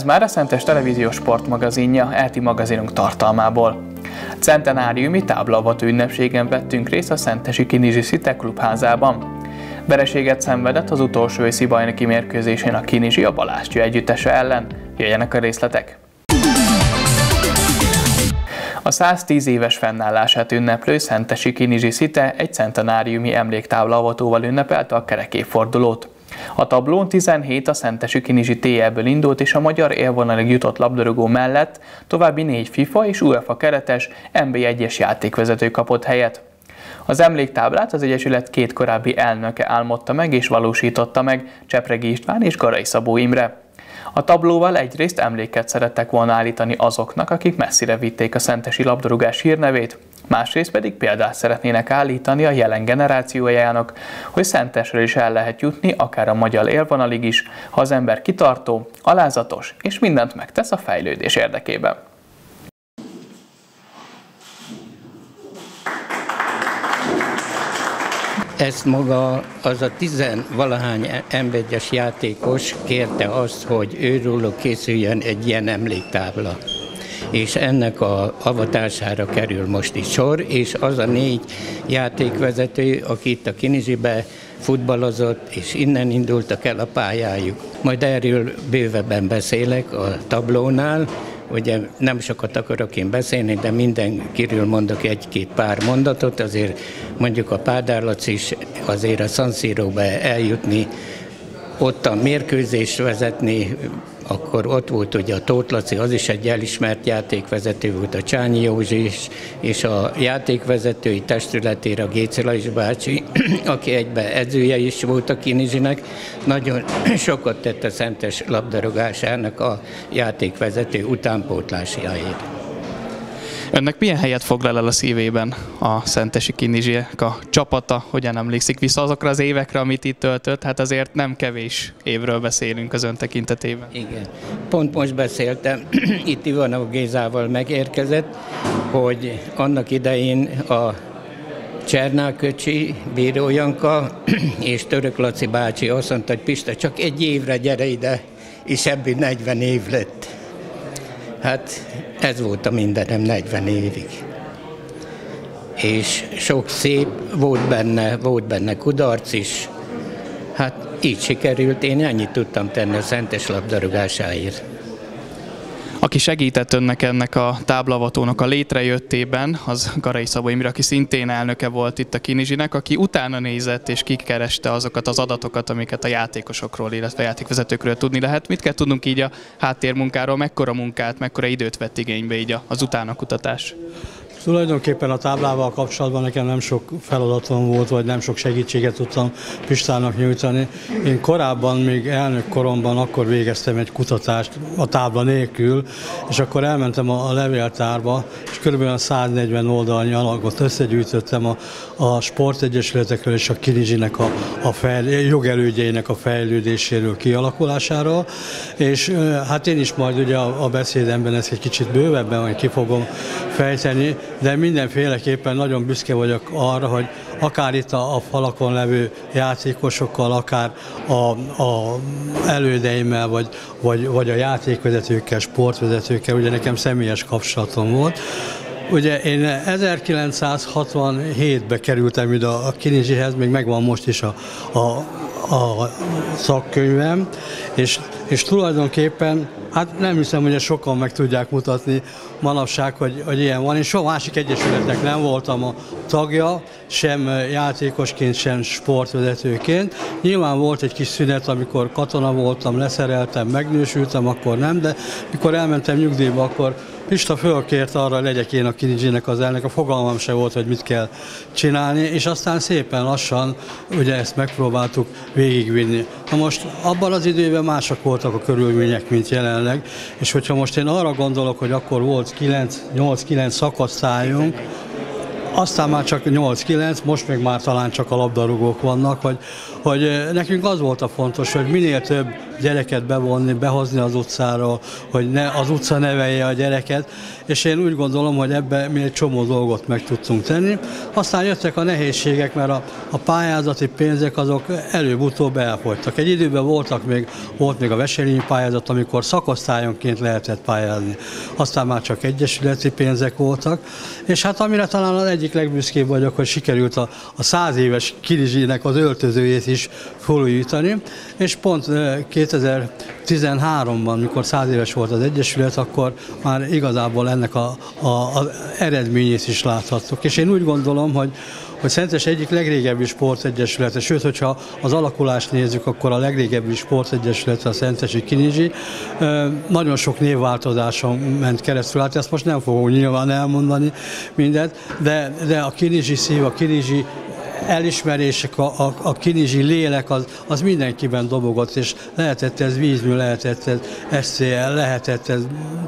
Ez már a Szentes Televízió sportmagazinja, ELTI magazinunk tartalmából. Centenáriumi táblavató ünnepségen vettünk részt a Szentesi Kinizsi Szite klubházában. Vereséget szenvedett az utolsó őszi bajnoki mérkőzésén a Kinizsi a Balástya együttese ellen. Jöjjenek a részletek! A 110 éves fennállását ünneplő Szentesi Kinizsi Szite egy centenáriumi emléktáblaavatóval ünnepelte a kerekéfordulót. A tablón 17 a Szentesi Kinizsi TL-ből indult és a magyar élvonalig jutott labdarúgó mellett további négy FIFA és UEFA keretes NB1-es játékvezető kapott helyet. Az emléktáblát az Egyesület két korábbi elnöke álmodta meg és valósította meg, Csepregi István és Garai Szabó Imre. A tablóval egyrészt emléket szerettek volna állítani azoknak, akik messzire vitték a szentesi labdarúgás hírnevét, másrészt pedig példát szeretnének állítani a jelen generációjának, hogy Szentesről is el lehet jutni, akár a magyar élvonalig is, ha az ember kitartó, alázatos és mindent megtesz a fejlődés érdekében. Ezt maga az a tizenvalahány emberes játékos kérte azt, hogy őről készüljön egy ilyen emléktábla és ennek a avatására kerül most is sor, és az a négy játékvezető, aki itt a Kinizsibe futballozott, és innen indultak el a pályájuk. Majd erről bővebben beszélek a tablónál, Ugye nem sokat akarok én beszélni, de mindenkiről mondok egy-két pár mondatot, azért mondjuk a Pádárlac is azért a Szanszíróba eljutni, ott a mérkőzést vezetni, akkor ott volt ugye a Tóth Laci, az is egy elismert játékvezető volt, a Csányi Józsi is, és a játékvezetői testületére a Gécilais bácsi, aki egybe edzője is volt a Kinizsinek, nagyon sokat tett a szentes labdarúgásának a játékvezető utánpótlásáért. Önnek milyen helyet foglal el a szívében a Szentesi Kinizsiek a csapata? Hogyan emlékszik vissza azokra az évekre, amit itt töltött? Hát azért nem kevés évről beszélünk az ön tekintetében. Igen. Pont most beszéltem, itt Ivanov Gézával megérkezett, hogy annak idején a Csernáköcsi, Bíró Janka és Török Laci bácsi azt mondta, hogy Pista, csak egy évre gyere ide, és ebből 40 év lett. Hát ez volt a mindenem 40 évig. És sok szép volt benne, volt benne kudarc is. Hát így sikerült, én ennyit tudtam tenni a szentes labdarúgásáért. Aki segített önnek ennek a táblavatónak a létrejöttében, az Garai Szabó Imre, aki szintén elnöke volt itt a Kinizsinek, aki utána nézett és kikereste azokat az adatokat, amiket a játékosokról, illetve a játékvezetőkről tudni lehet. Mit kell tudnunk így a háttérmunkáról, mekkora munkát, mekkora időt vett igénybe így az utánakutatás? Tulajdonképpen a táblával kapcsolatban nekem nem sok feladatom volt, vagy nem sok segítséget tudtam Pistának nyújtani. Én korábban, még elnök koromban akkor végeztem egy kutatást a tábla nélkül, és akkor elmentem a, levéltárba, és kb. 140 oldalnyi alagot összegyűjtöttem a, a sportegyesületekről és a Kinizsinek a, a fejl, jogelődjeinek a fejlődéséről, kialakulásáról, és hát én is majd ugye a, a beszédemben ezt egy kicsit bővebben majd ki fogom fejteni, de mindenféleképpen nagyon büszke vagyok arra, hogy akár itt a, a falakon levő játékosokkal, akár a, a elődeimmel, vagy, vagy, vagy a játékvezetőkkel, sportvezetőkkel, ugye nekem személyes kapcsolatom volt, Ugye én 1967-ben kerültem ide a Kinizsihez, még megvan most is a, a, a szakkönyvem, és, és tulajdonképpen Hát nem hiszem, hogy sokan meg tudják mutatni manapság, hogy, hogy ilyen van. Én soha másik egyesületnek nem voltam a tagja, sem játékosként, sem sportvezetőként. Nyilván volt egy kis szünet, amikor katona voltam, leszereltem, megnősültem, akkor nem, de mikor elmentem nyugdíjba, akkor Pista fölkért arra, hogy legyek én a Kinizsinek az elnök, a fogalmam se volt, hogy mit kell csinálni, és aztán szépen lassan ugye ezt megpróbáltuk végigvinni. Na most abban az időben mások voltak a körülmények, mint jelenleg, és hogyha most én arra gondolok, hogy akkor volt 8-9 szakasszályunk, aztán már csak 8-9, most még már talán csak a labdarúgók vannak, hogy, hogy nekünk az volt a fontos, hogy minél több gyereket bevonni, behozni az utcáról, hogy ne, az utca nevelje a gyereket, és én úgy gondolom, hogy ebbe mi egy csomó dolgot meg tudtunk tenni. Aztán jöttek a nehézségek, mert a, a pályázati pénzek azok előbb-utóbb elfogytak. Egy időben voltak még, volt még a veselényi pályázat, amikor szakosztályonként lehetett pályázni. Aztán már csak egyesületi pénzek voltak, és hát amire talán az egyik legbüszkébb vagyok, hogy sikerült a, a száz éves Kirizsinek az öltözőjét is felújítani, és pont két 2013-ban, mikor száz éves volt az Egyesület, akkor már igazából ennek a, a, a eredményét is láthattuk. És én úgy gondolom, hogy hogy Szentes egyik legrégebbi sportegyesülete, sőt, hogyha az alakulást nézzük, akkor a legrégebbi sportegyesülete a Szentesi Kinizsi. Nagyon sok névváltozáson ment keresztül, hát ezt most nem fogom nyilván elmondani mindent, de, de a Kinizsi szív, a Kinizsi elismerések, a, a, a kinizsi lélek az, az mindenkiben dobogott, és lehetett ez vízmű, lehetett ez SCL, lehetett ez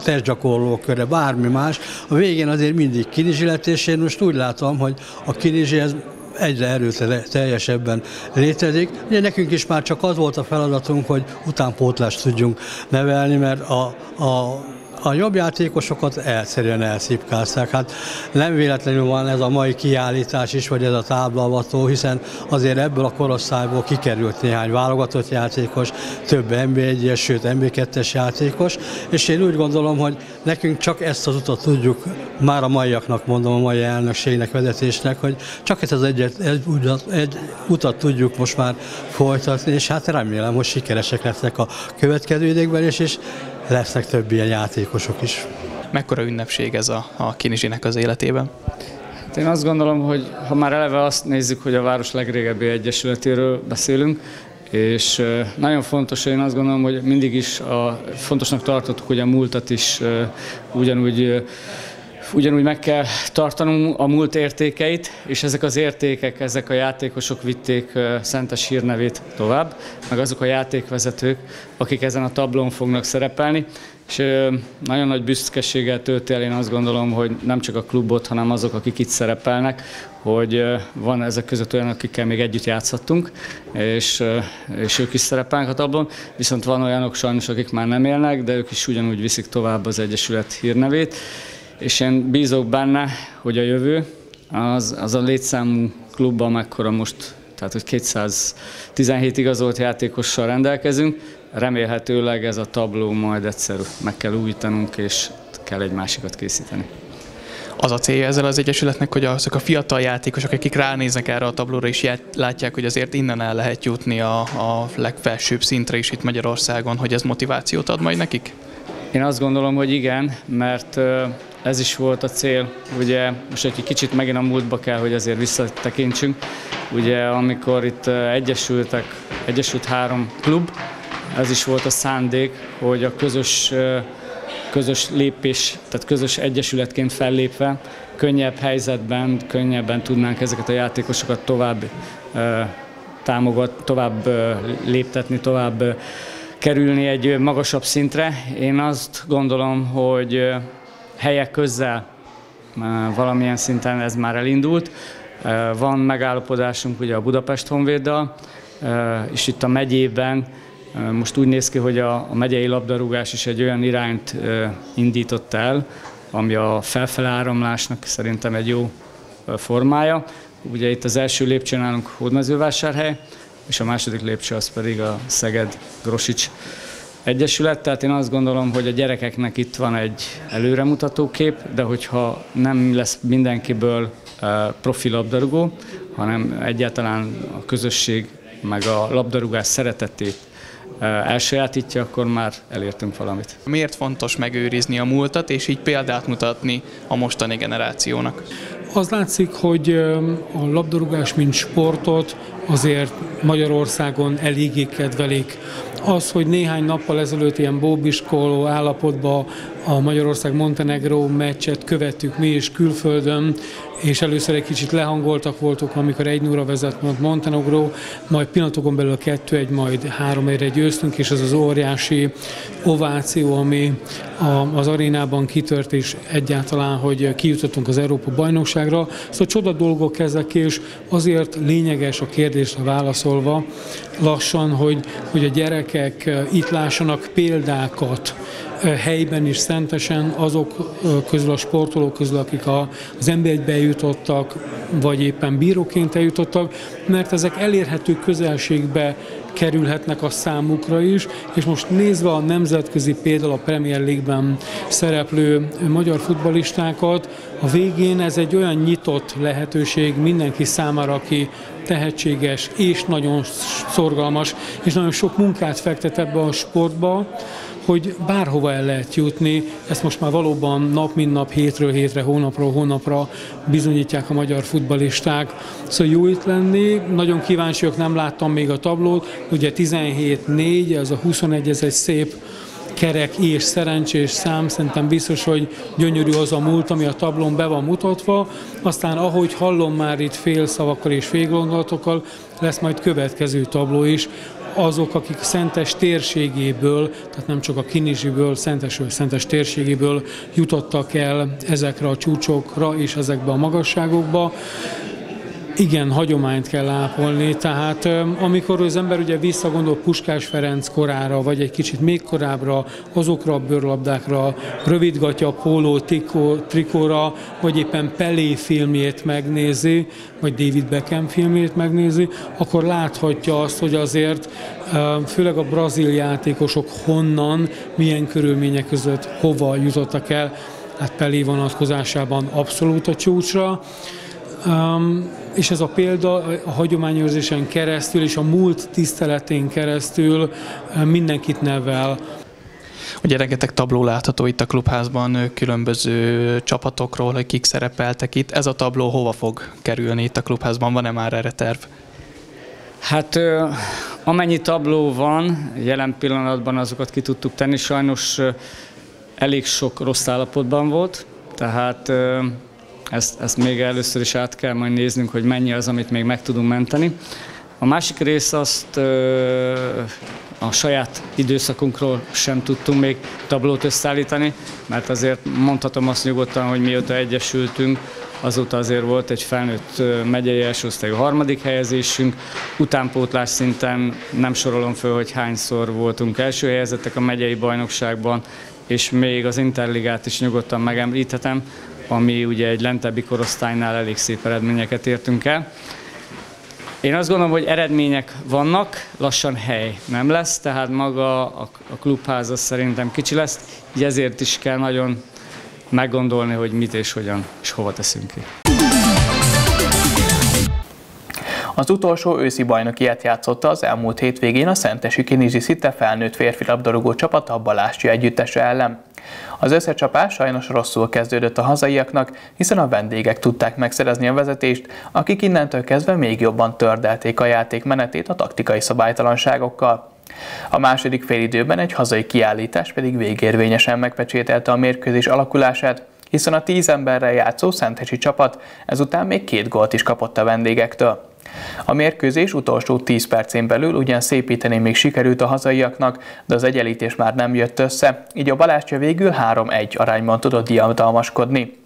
testgyakorlóköre, bármi más. A végén azért mindig kinizsi lett, és én most úgy látom, hogy a kinizsi ez egyre erőteljesebben létezik. Ugye nekünk is már csak az volt a feladatunk, hogy utánpótlást tudjunk nevelni, mert a, a a jobb játékosokat egyszerűen elszipkázták. Hát nem véletlenül van ez a mai kiállítás is, vagy ez a táblavató, hiszen azért ebből a korosztályból kikerült néhány válogatott játékos, több NB1-es, sőt NB2-es játékos, és én úgy gondolom, hogy nekünk csak ezt az utat tudjuk, már a maiaknak mondom, a mai elnökségnek, vezetésnek, hogy csak ezt az egyet, egy, utat, egy utat tudjuk most már folytatni, és hát remélem, hogy sikeresek lesznek a következő időkben, és, és lesznek több ilyen játékosok is. Mekkora ünnepség ez a, a Kinizsinek az életében? Hát én azt gondolom, hogy ha már eleve azt nézzük, hogy a város legrégebbi egyesületéről beszélünk, és nagyon fontos, én azt gondolom, hogy mindig is a, fontosnak tartottuk, hogy a múltat is ugyanúgy ugyanúgy meg kell tartanunk a múlt értékeit, és ezek az értékek, ezek a játékosok vitték Szentes hírnevét tovább, meg azok a játékvezetők, akik ezen a tablón fognak szerepelni, és nagyon nagy büszkeséggel tölti el, én azt gondolom, hogy nem csak a klubot, hanem azok, akik itt szerepelnek, hogy van ezek között olyan, akikkel még együtt játszhattunk, és, és ők is szerepelnek a tablon, viszont van olyanok sajnos, akik már nem élnek, de ők is ugyanúgy viszik tovább az Egyesület hírnevét, és én bízok benne, hogy a jövő az, az a létszámú klub, amekkora most, tehát hogy 217 igazolt játékossal rendelkezünk, remélhetőleg ez a tabló majd egyszer meg kell újítanunk, és kell egy másikat készíteni. Az a célja ezzel az Egyesületnek, hogy azok a fiatal játékosok, akik ránéznek erre a tablóra, és látják, hogy azért innen el lehet jutni a, a legfelsőbb szintre is itt Magyarországon, hogy ez motivációt ad majd nekik? Én azt gondolom, hogy igen, mert ez is volt a cél. Ugye most egy kicsit megint a múltba kell, hogy azért visszatekintsünk. Ugye amikor itt egyesültek, egyesült három klub, ez is volt a szándék, hogy a közös, közös lépés, tehát közös egyesületként fellépve könnyebb helyzetben, könnyebben tudnánk ezeket a játékosokat tovább támogat, tovább léptetni, tovább kerülni egy magasabb szintre. Én azt gondolom, hogy helyek közel valamilyen szinten ez már elindult. Van megállapodásunk ugye a Budapest Honvéddal, és itt a megyében most úgy néz ki, hogy a, a megyei labdarúgás is egy olyan irányt indított el, ami a felfele áramlásnak szerintem egy jó formája. Ugye itt az első lépcsőn állunk Hódmezővásárhely, és a második lépcső az pedig a Szeged Grosics Egyesület, tehát én azt gondolom, hogy a gyerekeknek itt van egy előremutató kép, de hogyha nem lesz mindenkiből profi labdarúgó, hanem egyáltalán a közösség meg a labdarúgás szeretetét elsajátítja, akkor már elértünk valamit. Miért fontos megőrizni a múltat, és így példát mutatni a mostani generációnak? Az látszik, hogy a labdarúgás, mint sportot azért Magyarországon eléggé kedvelik. Az, hogy néhány nappal ezelőtt ilyen bóbiskoló állapotban a Magyarország-Montenegró meccset követtük mi is külföldön, és először egy kicsit lehangoltak voltunk, amikor egy óra vezet mondta Montenegro, majd pillanatokon belül a kettő egy, majd három egyre győztünk, és az az óriási ováció, ami a, az arénában kitört, és egyáltalán, hogy kijutottunk az Európa bajnokságra. Szóval csoda dolgok ezek, és azért lényeges a kérdésre válaszolva lassan, hogy, hogy a gyerekek eh, itt lássanak példákat, eh, helyben is szentesen azok eh, közül a sportolók közül, akik az nb 1 eljutottak, vagy éppen bíróként eljutottak, mert ezek elérhető közelségbe kerülhetnek a számukra is, és most nézve a nemzetközi például a Premier League-ben szereplő magyar futbalistákat, a végén ez egy olyan nyitott lehetőség mindenki számára, aki tehetséges és nagyon szorgalmas, és nagyon sok munkát fektet ebbe a sportba, hogy bárhova el lehet jutni, ezt most már valóban nap mint nap, hétről hétre, hónapról hónapra bizonyítják a magyar futbalisták. Szóval jó itt lenni, nagyon kíváncsiak, nem láttam még a tablót, ugye 17-4, ez a 21, ez egy szép kerek és szerencsés szám, szerintem biztos, hogy gyönyörű az a múlt, ami a tablón be van mutatva, aztán ahogy hallom már itt fél szavakkal és fél gondolatokkal, lesz majd következő tabló is, azok, akik Szentes térségéből, tehát nem csak a Kinizsiből, Szentesről, Szentes térségéből jutottak el ezekre a csúcsokra és ezekbe a magasságokba, igen, hagyományt kell ápolni, tehát amikor az ember ugye visszagondol Puskás Ferenc korára, vagy egy kicsit még korábbra, azokra a bőrlabdákra, rövidgatja, póló, trikó, trikóra, vagy éppen Pelé filmjét megnézi, vagy David Beckham filmjét megnézi, akkor láthatja azt, hogy azért főleg a brazil játékosok honnan, milyen körülmények között hova jutottak el, hát Pelé vonatkozásában abszolút a csúcsra. Um, és ez a példa a hagyományőrzésen keresztül és a múlt tiszteletén keresztül mindenkit nevel. Ugye rengeteg tabló látható itt a klubházban különböző csapatokról, hogy kik szerepeltek itt. Ez a tabló hova fog kerülni itt a klubházban? Van-e már erre terv? Hát amennyi tabló van, jelen pillanatban azokat ki tudtuk tenni, sajnos elég sok rossz állapotban volt, tehát ezt, ezt még először is át kell majd néznünk, hogy mennyi az, amit még meg tudunk menteni. A másik rész azt a saját időszakunkról sem tudtunk még tablót összeállítani, mert azért mondhatom azt nyugodtan, hogy mióta egyesültünk, azóta azért volt egy felnőtt megyei első osztályú harmadik helyezésünk, utánpótlás szinten nem sorolom föl, hogy hányszor voltunk első helyezettek a megyei bajnokságban, és még az Interligát is nyugodtan megemlíthetem, ami ugye egy lentebbi korosztálynál elég szép eredményeket értünk el. Én azt gondolom, hogy eredmények vannak, lassan hely nem lesz, tehát maga a, a klubház az szerintem kicsi lesz, így ezért is kell nagyon meggondolni, hogy mit és hogyan és hova teszünk ki. Az utolsó őszi bajnokiát játszotta az elmúlt hétvégén a Szentesi Kinizsi Szite felnőtt férfi labdarúgó csapata a Balástya együttese ellen. Az összecsapás sajnos rosszul kezdődött a hazaiaknak, hiszen a vendégek tudták megszerezni a vezetést, akik innentől kezdve még jobban tördelték a játék menetét a taktikai szabálytalanságokkal. A második félidőben egy hazai kiállítás pedig végérvényesen megpecsételte a mérkőzés alakulását, hiszen a tíz emberrel játszó Szentesi csapat ezután még két gólt is kapott a vendégektől. A mérkőzés utolsó 10 percén belül ugyan szépíteni még sikerült a hazaiaknak, de az egyenlítés már nem jött össze, így a Balástja végül 3-1 arányban tudott diadalmaskodni.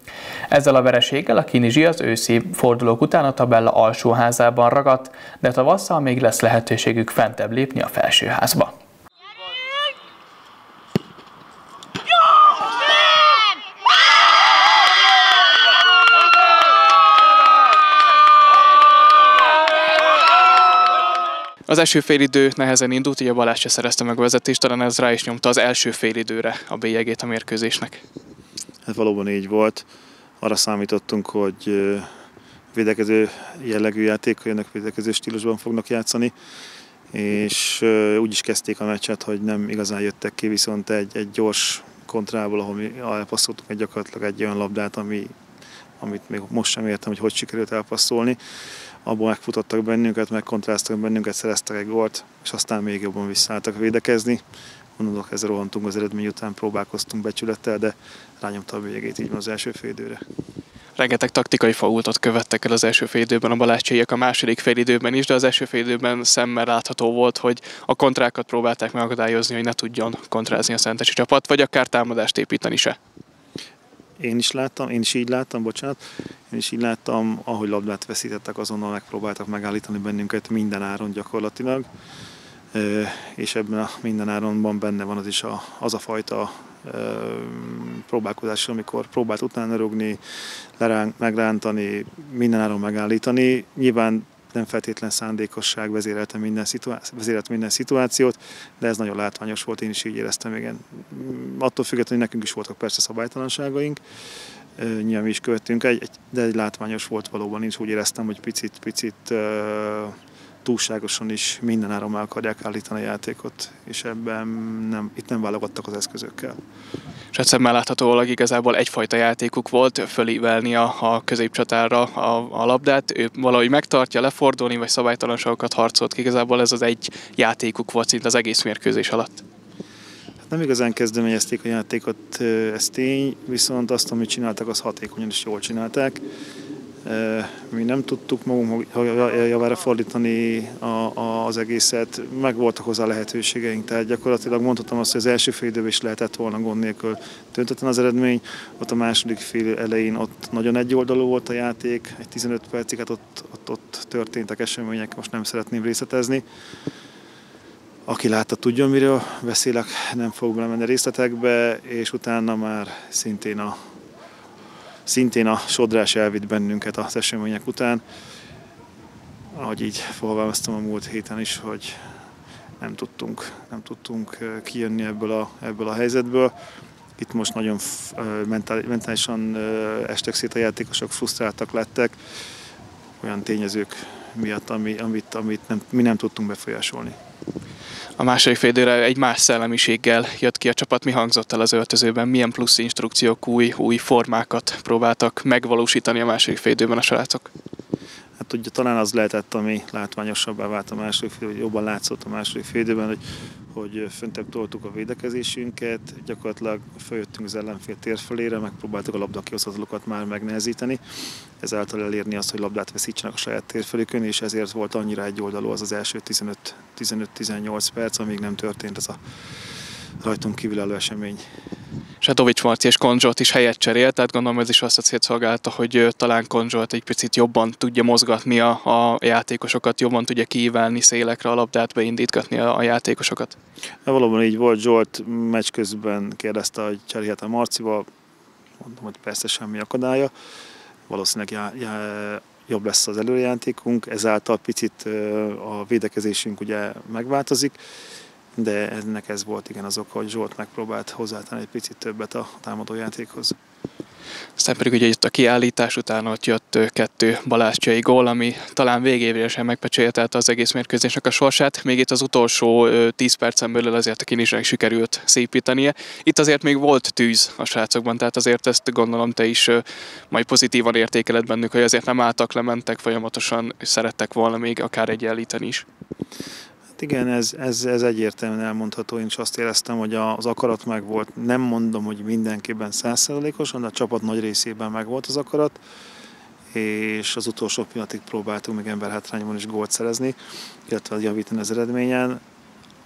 Ezzel a vereséggel a Kinizsi az őszi fordulók után a tabella alsóházában ragadt, de tavasszal még lesz lehetőségük fentebb lépni a felsőházba. Az első félidő nehezen indult, ugye Balázs se szerezte meg a vezetést, talán ez rá is nyomta az első félidőre a bélyegét a mérkőzésnek. Hát valóban így volt. Arra számítottunk, hogy védekező jellegű játékkal jönnek, védekező stílusban fognak játszani, és úgy is kezdték a meccset, hogy nem igazán jöttek ki, viszont egy, egy gyors kontrából, ahol mi elpasszoltunk egy gyakorlatilag egy olyan labdát, ami, amit még most sem értem, hogy hogy sikerült elpasszolni abból megfutottak bennünket, megkontráztak bennünket, szereztek egy gólt, és aztán még jobban visszaálltak védekezni. Mondok, ezzel rohantunk az eredmény után, próbálkoztunk becsülettel, de rányomta a végét így van az első félidőre. Rengeteg taktikai faultot követtek el az első félidőben a balázscséiek a második félidőben is, de az első félidőben szemmel látható volt, hogy a kontrákat próbálták megakadályozni, hogy ne tudjon kontrázni a szentesi csapat, vagy akár támadást építeni se. Én is láttam, én is így láttam, bocsánat, én is így láttam, ahogy labdát veszítettek, azonnal megpróbáltak megállítani bennünket minden áron gyakorlatilag, és ebben a minden áronban benne van az is a, az a fajta próbálkozás, amikor próbált utána rugni, leránk, megrántani, minden áron megállítani. Nyilván nem feltétlen szándékosság vezérelte minden, szituáció, vezérelt minden szituációt, de ez nagyon látványos volt, én is így éreztem, igen. Attól függetlenül nekünk is voltak persze szabálytalanságaink, nyilván mi is követtünk, egy, de egy látványos volt valóban, én is úgy éreztem, hogy picit, picit túlságosan is minden áron meg akarják állítani a játékot, és ebben nem, itt nem válogattak az eszközökkel. És hát szemmel láthatólag igazából egyfajta játékuk volt, fölívelni a, a középcsatára a, a labdát, ő valahogy megtartja, lefordulni, vagy szabálytalanságokat harcolt ki, igazából ez az egy játékuk volt szinte az egész mérkőzés alatt. Hát nem igazán kezdeményezték a játékot, ez tény, viszont azt, amit csináltak, az hatékonyan és jól csinálták mi nem tudtuk magunk javára fordítani a, a, az egészet, meg voltak hozzá lehetőségeink, tehát gyakorlatilag mondhatom azt, hogy az első fél időben is lehetett volna gond nélkül döntetlen az eredmény, ott a második fél elején ott nagyon egyoldalú volt a játék, egy 15 percig, hát ott, ott, ott történtek események, most nem szeretném részletezni. Aki látta, tudja, miről beszélek, nem fog belemenni részletekbe, és utána már szintén a szintén a sodrás elvitt bennünket az események után. Ahogy így fogalmaztam a múlt héten is, hogy nem tudtunk, nem tudtunk kijönni ebből a, ebből a helyzetből. Itt most nagyon mentálisan estek szét a játékosok, frusztráltak lettek olyan tényezők miatt, ami, amit, amit nem, mi nem tudtunk befolyásolni. A második félidőre egy más szellemiséggel jött ki a csapat. Mi hangzott el az öltözőben? Milyen plusz instrukciók, új, új formákat próbáltak megvalósítani a második félidőben a srácok? Hát ugye talán az lehetett, ami látványosabbá vált a második fél, hogy jobban látszott a második félidőben, hogy, hogy föntebb toltuk a védekezésünket, gyakorlatilag feljöttünk az ellenfél térfelére, megpróbáltuk a labda már megnehezíteni, ezáltal elérni azt, hogy labdát veszítsenek a saját térfelükön, és ezért volt annyira egy oldalú az az első 15-18 perc, amíg nem történt ez a rajtunk kívülálló esemény. Setovics Marci és Konzsolt is helyet cserélt, tehát gondolom ez is azt a célt szolgálta, hogy talán Konzsolt egy picit jobban tudja mozgatni a, a játékosokat, jobban tudja kiívelni szélekre a labdát, beindítgatni a, a játékosokat. De valóban így volt, Zsolt meccs közben kérdezte, hogy cserélhet a Marcival, mondom, hogy persze semmi akadálya, valószínűleg já, já, jobb lesz az előrejátékunk, ezáltal picit a védekezésünk ugye megváltozik, de ennek ez volt igen az oka, hogy Zsolt megpróbált hozzátenni egy picit többet a támadójátékhoz. Aztán pedig ugye itt a kiállítás után ott jött kettő Balázscsai gól, ami talán végévéresen megpecsételte az egész mérkőzésnek a sorsát. Még itt az utolsó 10 percen belül azért a kinisnek sikerült szépítenie. Itt azért még volt tűz a srácokban, tehát azért ezt gondolom te is majd pozitívan értékeled bennük, hogy azért nem álltak, lementek folyamatosan, és szerettek volna még akár egyenlíteni is. Hát igen, ez, ez, ez egyértelműen elmondható. Én is azt éreztem, hogy az akarat meg volt. Nem mondom, hogy mindenképpen százszerzalékosan, de a csapat nagy részében meg volt az akarat és az utolsó pillanatig próbáltunk még emberhátrányban is gólt szerezni, illetve javítani az eredményen.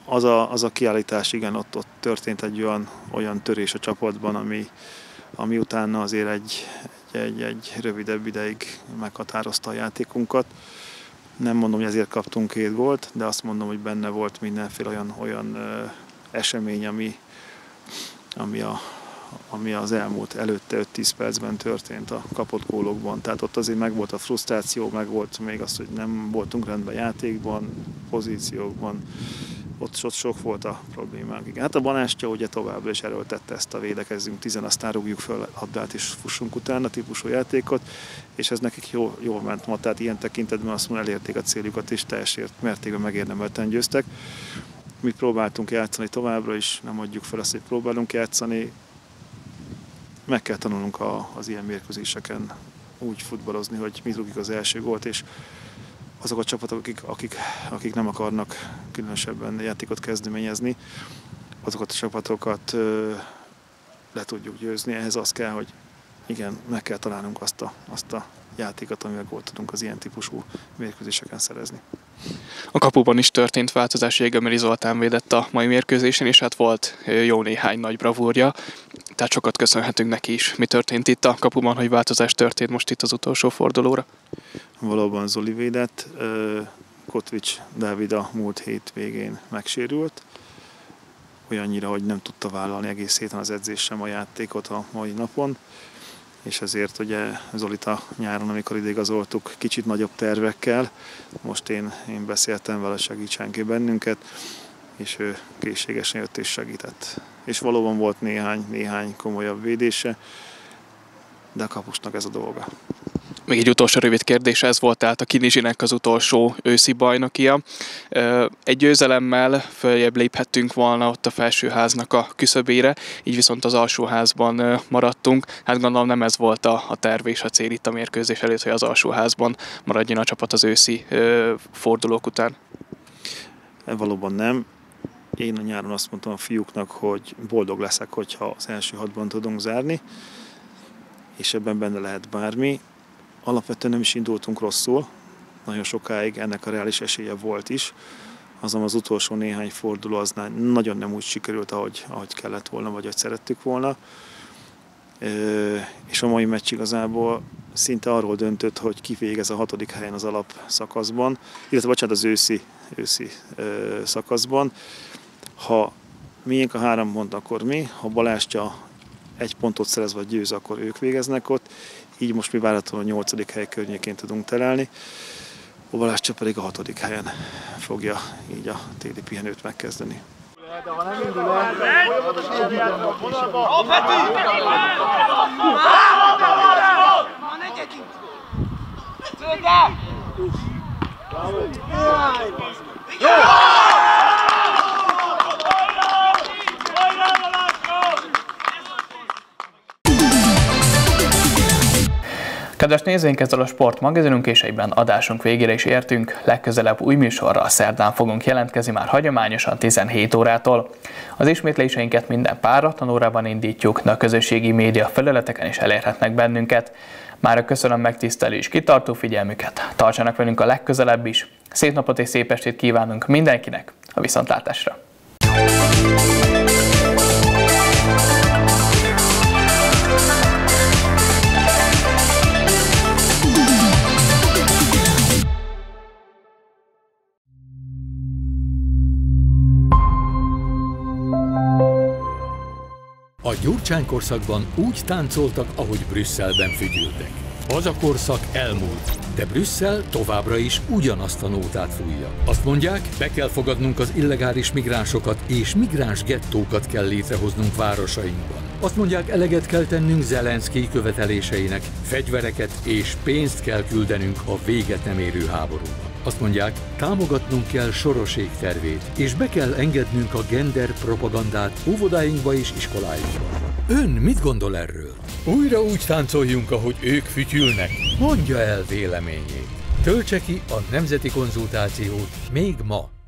Az a, az a kiállítás, igen, ott, ott történt egy olyan, olyan törés a csapatban, ami, ami utána azért egy, egy, egy, egy rövidebb ideig meghatározta a játékunkat. Nem mondom, hogy ezért kaptunk két gólt, de azt mondom, hogy benne volt mindenféle olyan, olyan esemény, ami, ami, a, ami az elmúlt előtte 5-10 percben történt a kapott gólokban. Tehát ott azért meg volt a frusztráció, meg volt még az, hogy nem voltunk rendben játékban, pozíciókban, ott, ott sok volt a problémák. Igen. Hát a Banástya ugye továbbra is erőltette ezt a védekezzünk tizen, aztán rúgjuk föl labdát és fussunk utána típusú játékot, és ez nekik jó, jól ment ma, tehát ilyen tekintetben azt mondom, elérték a céljukat, és teljes mértékben megérdemelten győztek. Mi próbáltunk játszani továbbra is, nem adjuk fel azt, hogy próbálunk játszani. Meg kell tanulnunk a, az ilyen mérkőzéseken úgy futballozni, hogy mi rúgjuk az első gólt, és azok a csapatok, akik, akik, akik nem akarnak különösebben játékot kezdeményezni, azokat a csapatokat ö, le tudjuk győzni. Ehhez az kell, hogy igen, meg kell találnunk azt a, azt a játékot, amivel gólt tudunk az ilyen típusú mérkőzéseken szerezni. A kapuban is történt változás, Jégemeri Zoltán védett a mai mérkőzésen, és hát volt jó néhány nagy bravúrja, tehát sokat köszönhetünk neki is. Mi történt itt a kapuban, hogy változás történt most itt az utolsó fordulóra? Valóban Zoli védett, Kotvics Dávid a múlt hét végén megsérült, olyannyira, hogy nem tudta vállalni egész héten az edzés sem a játékot a mai napon és ezért ugye Zolita nyáron, amikor igazoltuk, kicsit nagyobb tervekkel, most én, én beszéltem vele, segítsen ki bennünket, és ő készségesen jött és segített. És valóban volt néhány, néhány komolyabb védése, de a kapusnak ez a dolga. Még egy utolsó rövid kérdés, ez volt tehát a Kinizsinek az utolsó őszi bajnokia. Egy győzelemmel följebb léphettünk volna ott a felsőháznak a küszöbére, így viszont az alsóházban maradtunk. Hát gondolom nem ez volt a, a terv és a cél itt a mérkőzés előtt, hogy az alsóházban maradjon a csapat az őszi fordulók után. Valóban nem. Én a nyáron azt mondtam a fiúknak, hogy boldog leszek, hogyha az első hatban tudunk zárni, és ebben benne lehet bármi alapvetően nem is indultunk rosszul, nagyon sokáig ennek a reális esélye volt is, azon az utolsó néhány forduló az nagyon nem úgy sikerült, ahogy, ahogy kellett volna, vagy ahogy szerettük volna. És a mai meccs igazából szinte arról döntött, hogy ki a hatodik helyen az alapszakaszban, illetve bocsánat, az őszi, őszi szakaszban. Ha miénk a három pont, akkor mi, ha Balástya egy pontot szerez vagy győz, akkor ők végeznek ott, így most mi várhatóan a nyolcadik hely környékén tudunk terelni. A Balázs pedig a hatodik helyen fogja így a téli pihenőt megkezdeni. De ha! Kedves nézőink, ezzel a sportmagazinunk és egyben adásunk végére is értünk. Legközelebb új műsorral szerdán fogunk jelentkezni már hagyományosan 17 órától. Az ismétléseinket minden páratlan órában indítjuk, de a közösségi média felületeken is elérhetnek bennünket. Már köszönöm megtisztelő és kitartó figyelmüket. Tartsanak velünk a legközelebb is. Szép napot és szép estét kívánunk mindenkinek a viszontlátásra! Gyurcsány korszakban úgy táncoltak, ahogy Brüsszelben fügyültek. Az a korszak elmúlt, de Brüsszel továbbra is ugyanazt a nótát fújja. Azt mondják, be kell fogadnunk az illegális migránsokat, és migráns gettókat kell létrehoznunk városainkban. Azt mondják, eleget kell tennünk Zelenszky követeléseinek, fegyvereket és pénzt kell küldenünk a véget nem érő háborúba. Azt mondják, támogatnunk kell Sorosék tervét, és be kell engednünk a gender propagandát óvodáinkba és iskoláinkba. Ön mit gondol erről? Újra úgy táncoljunk, ahogy ők fütyülnek. Mondja el véleményét. Töltse ki a nemzeti konzultációt még ma.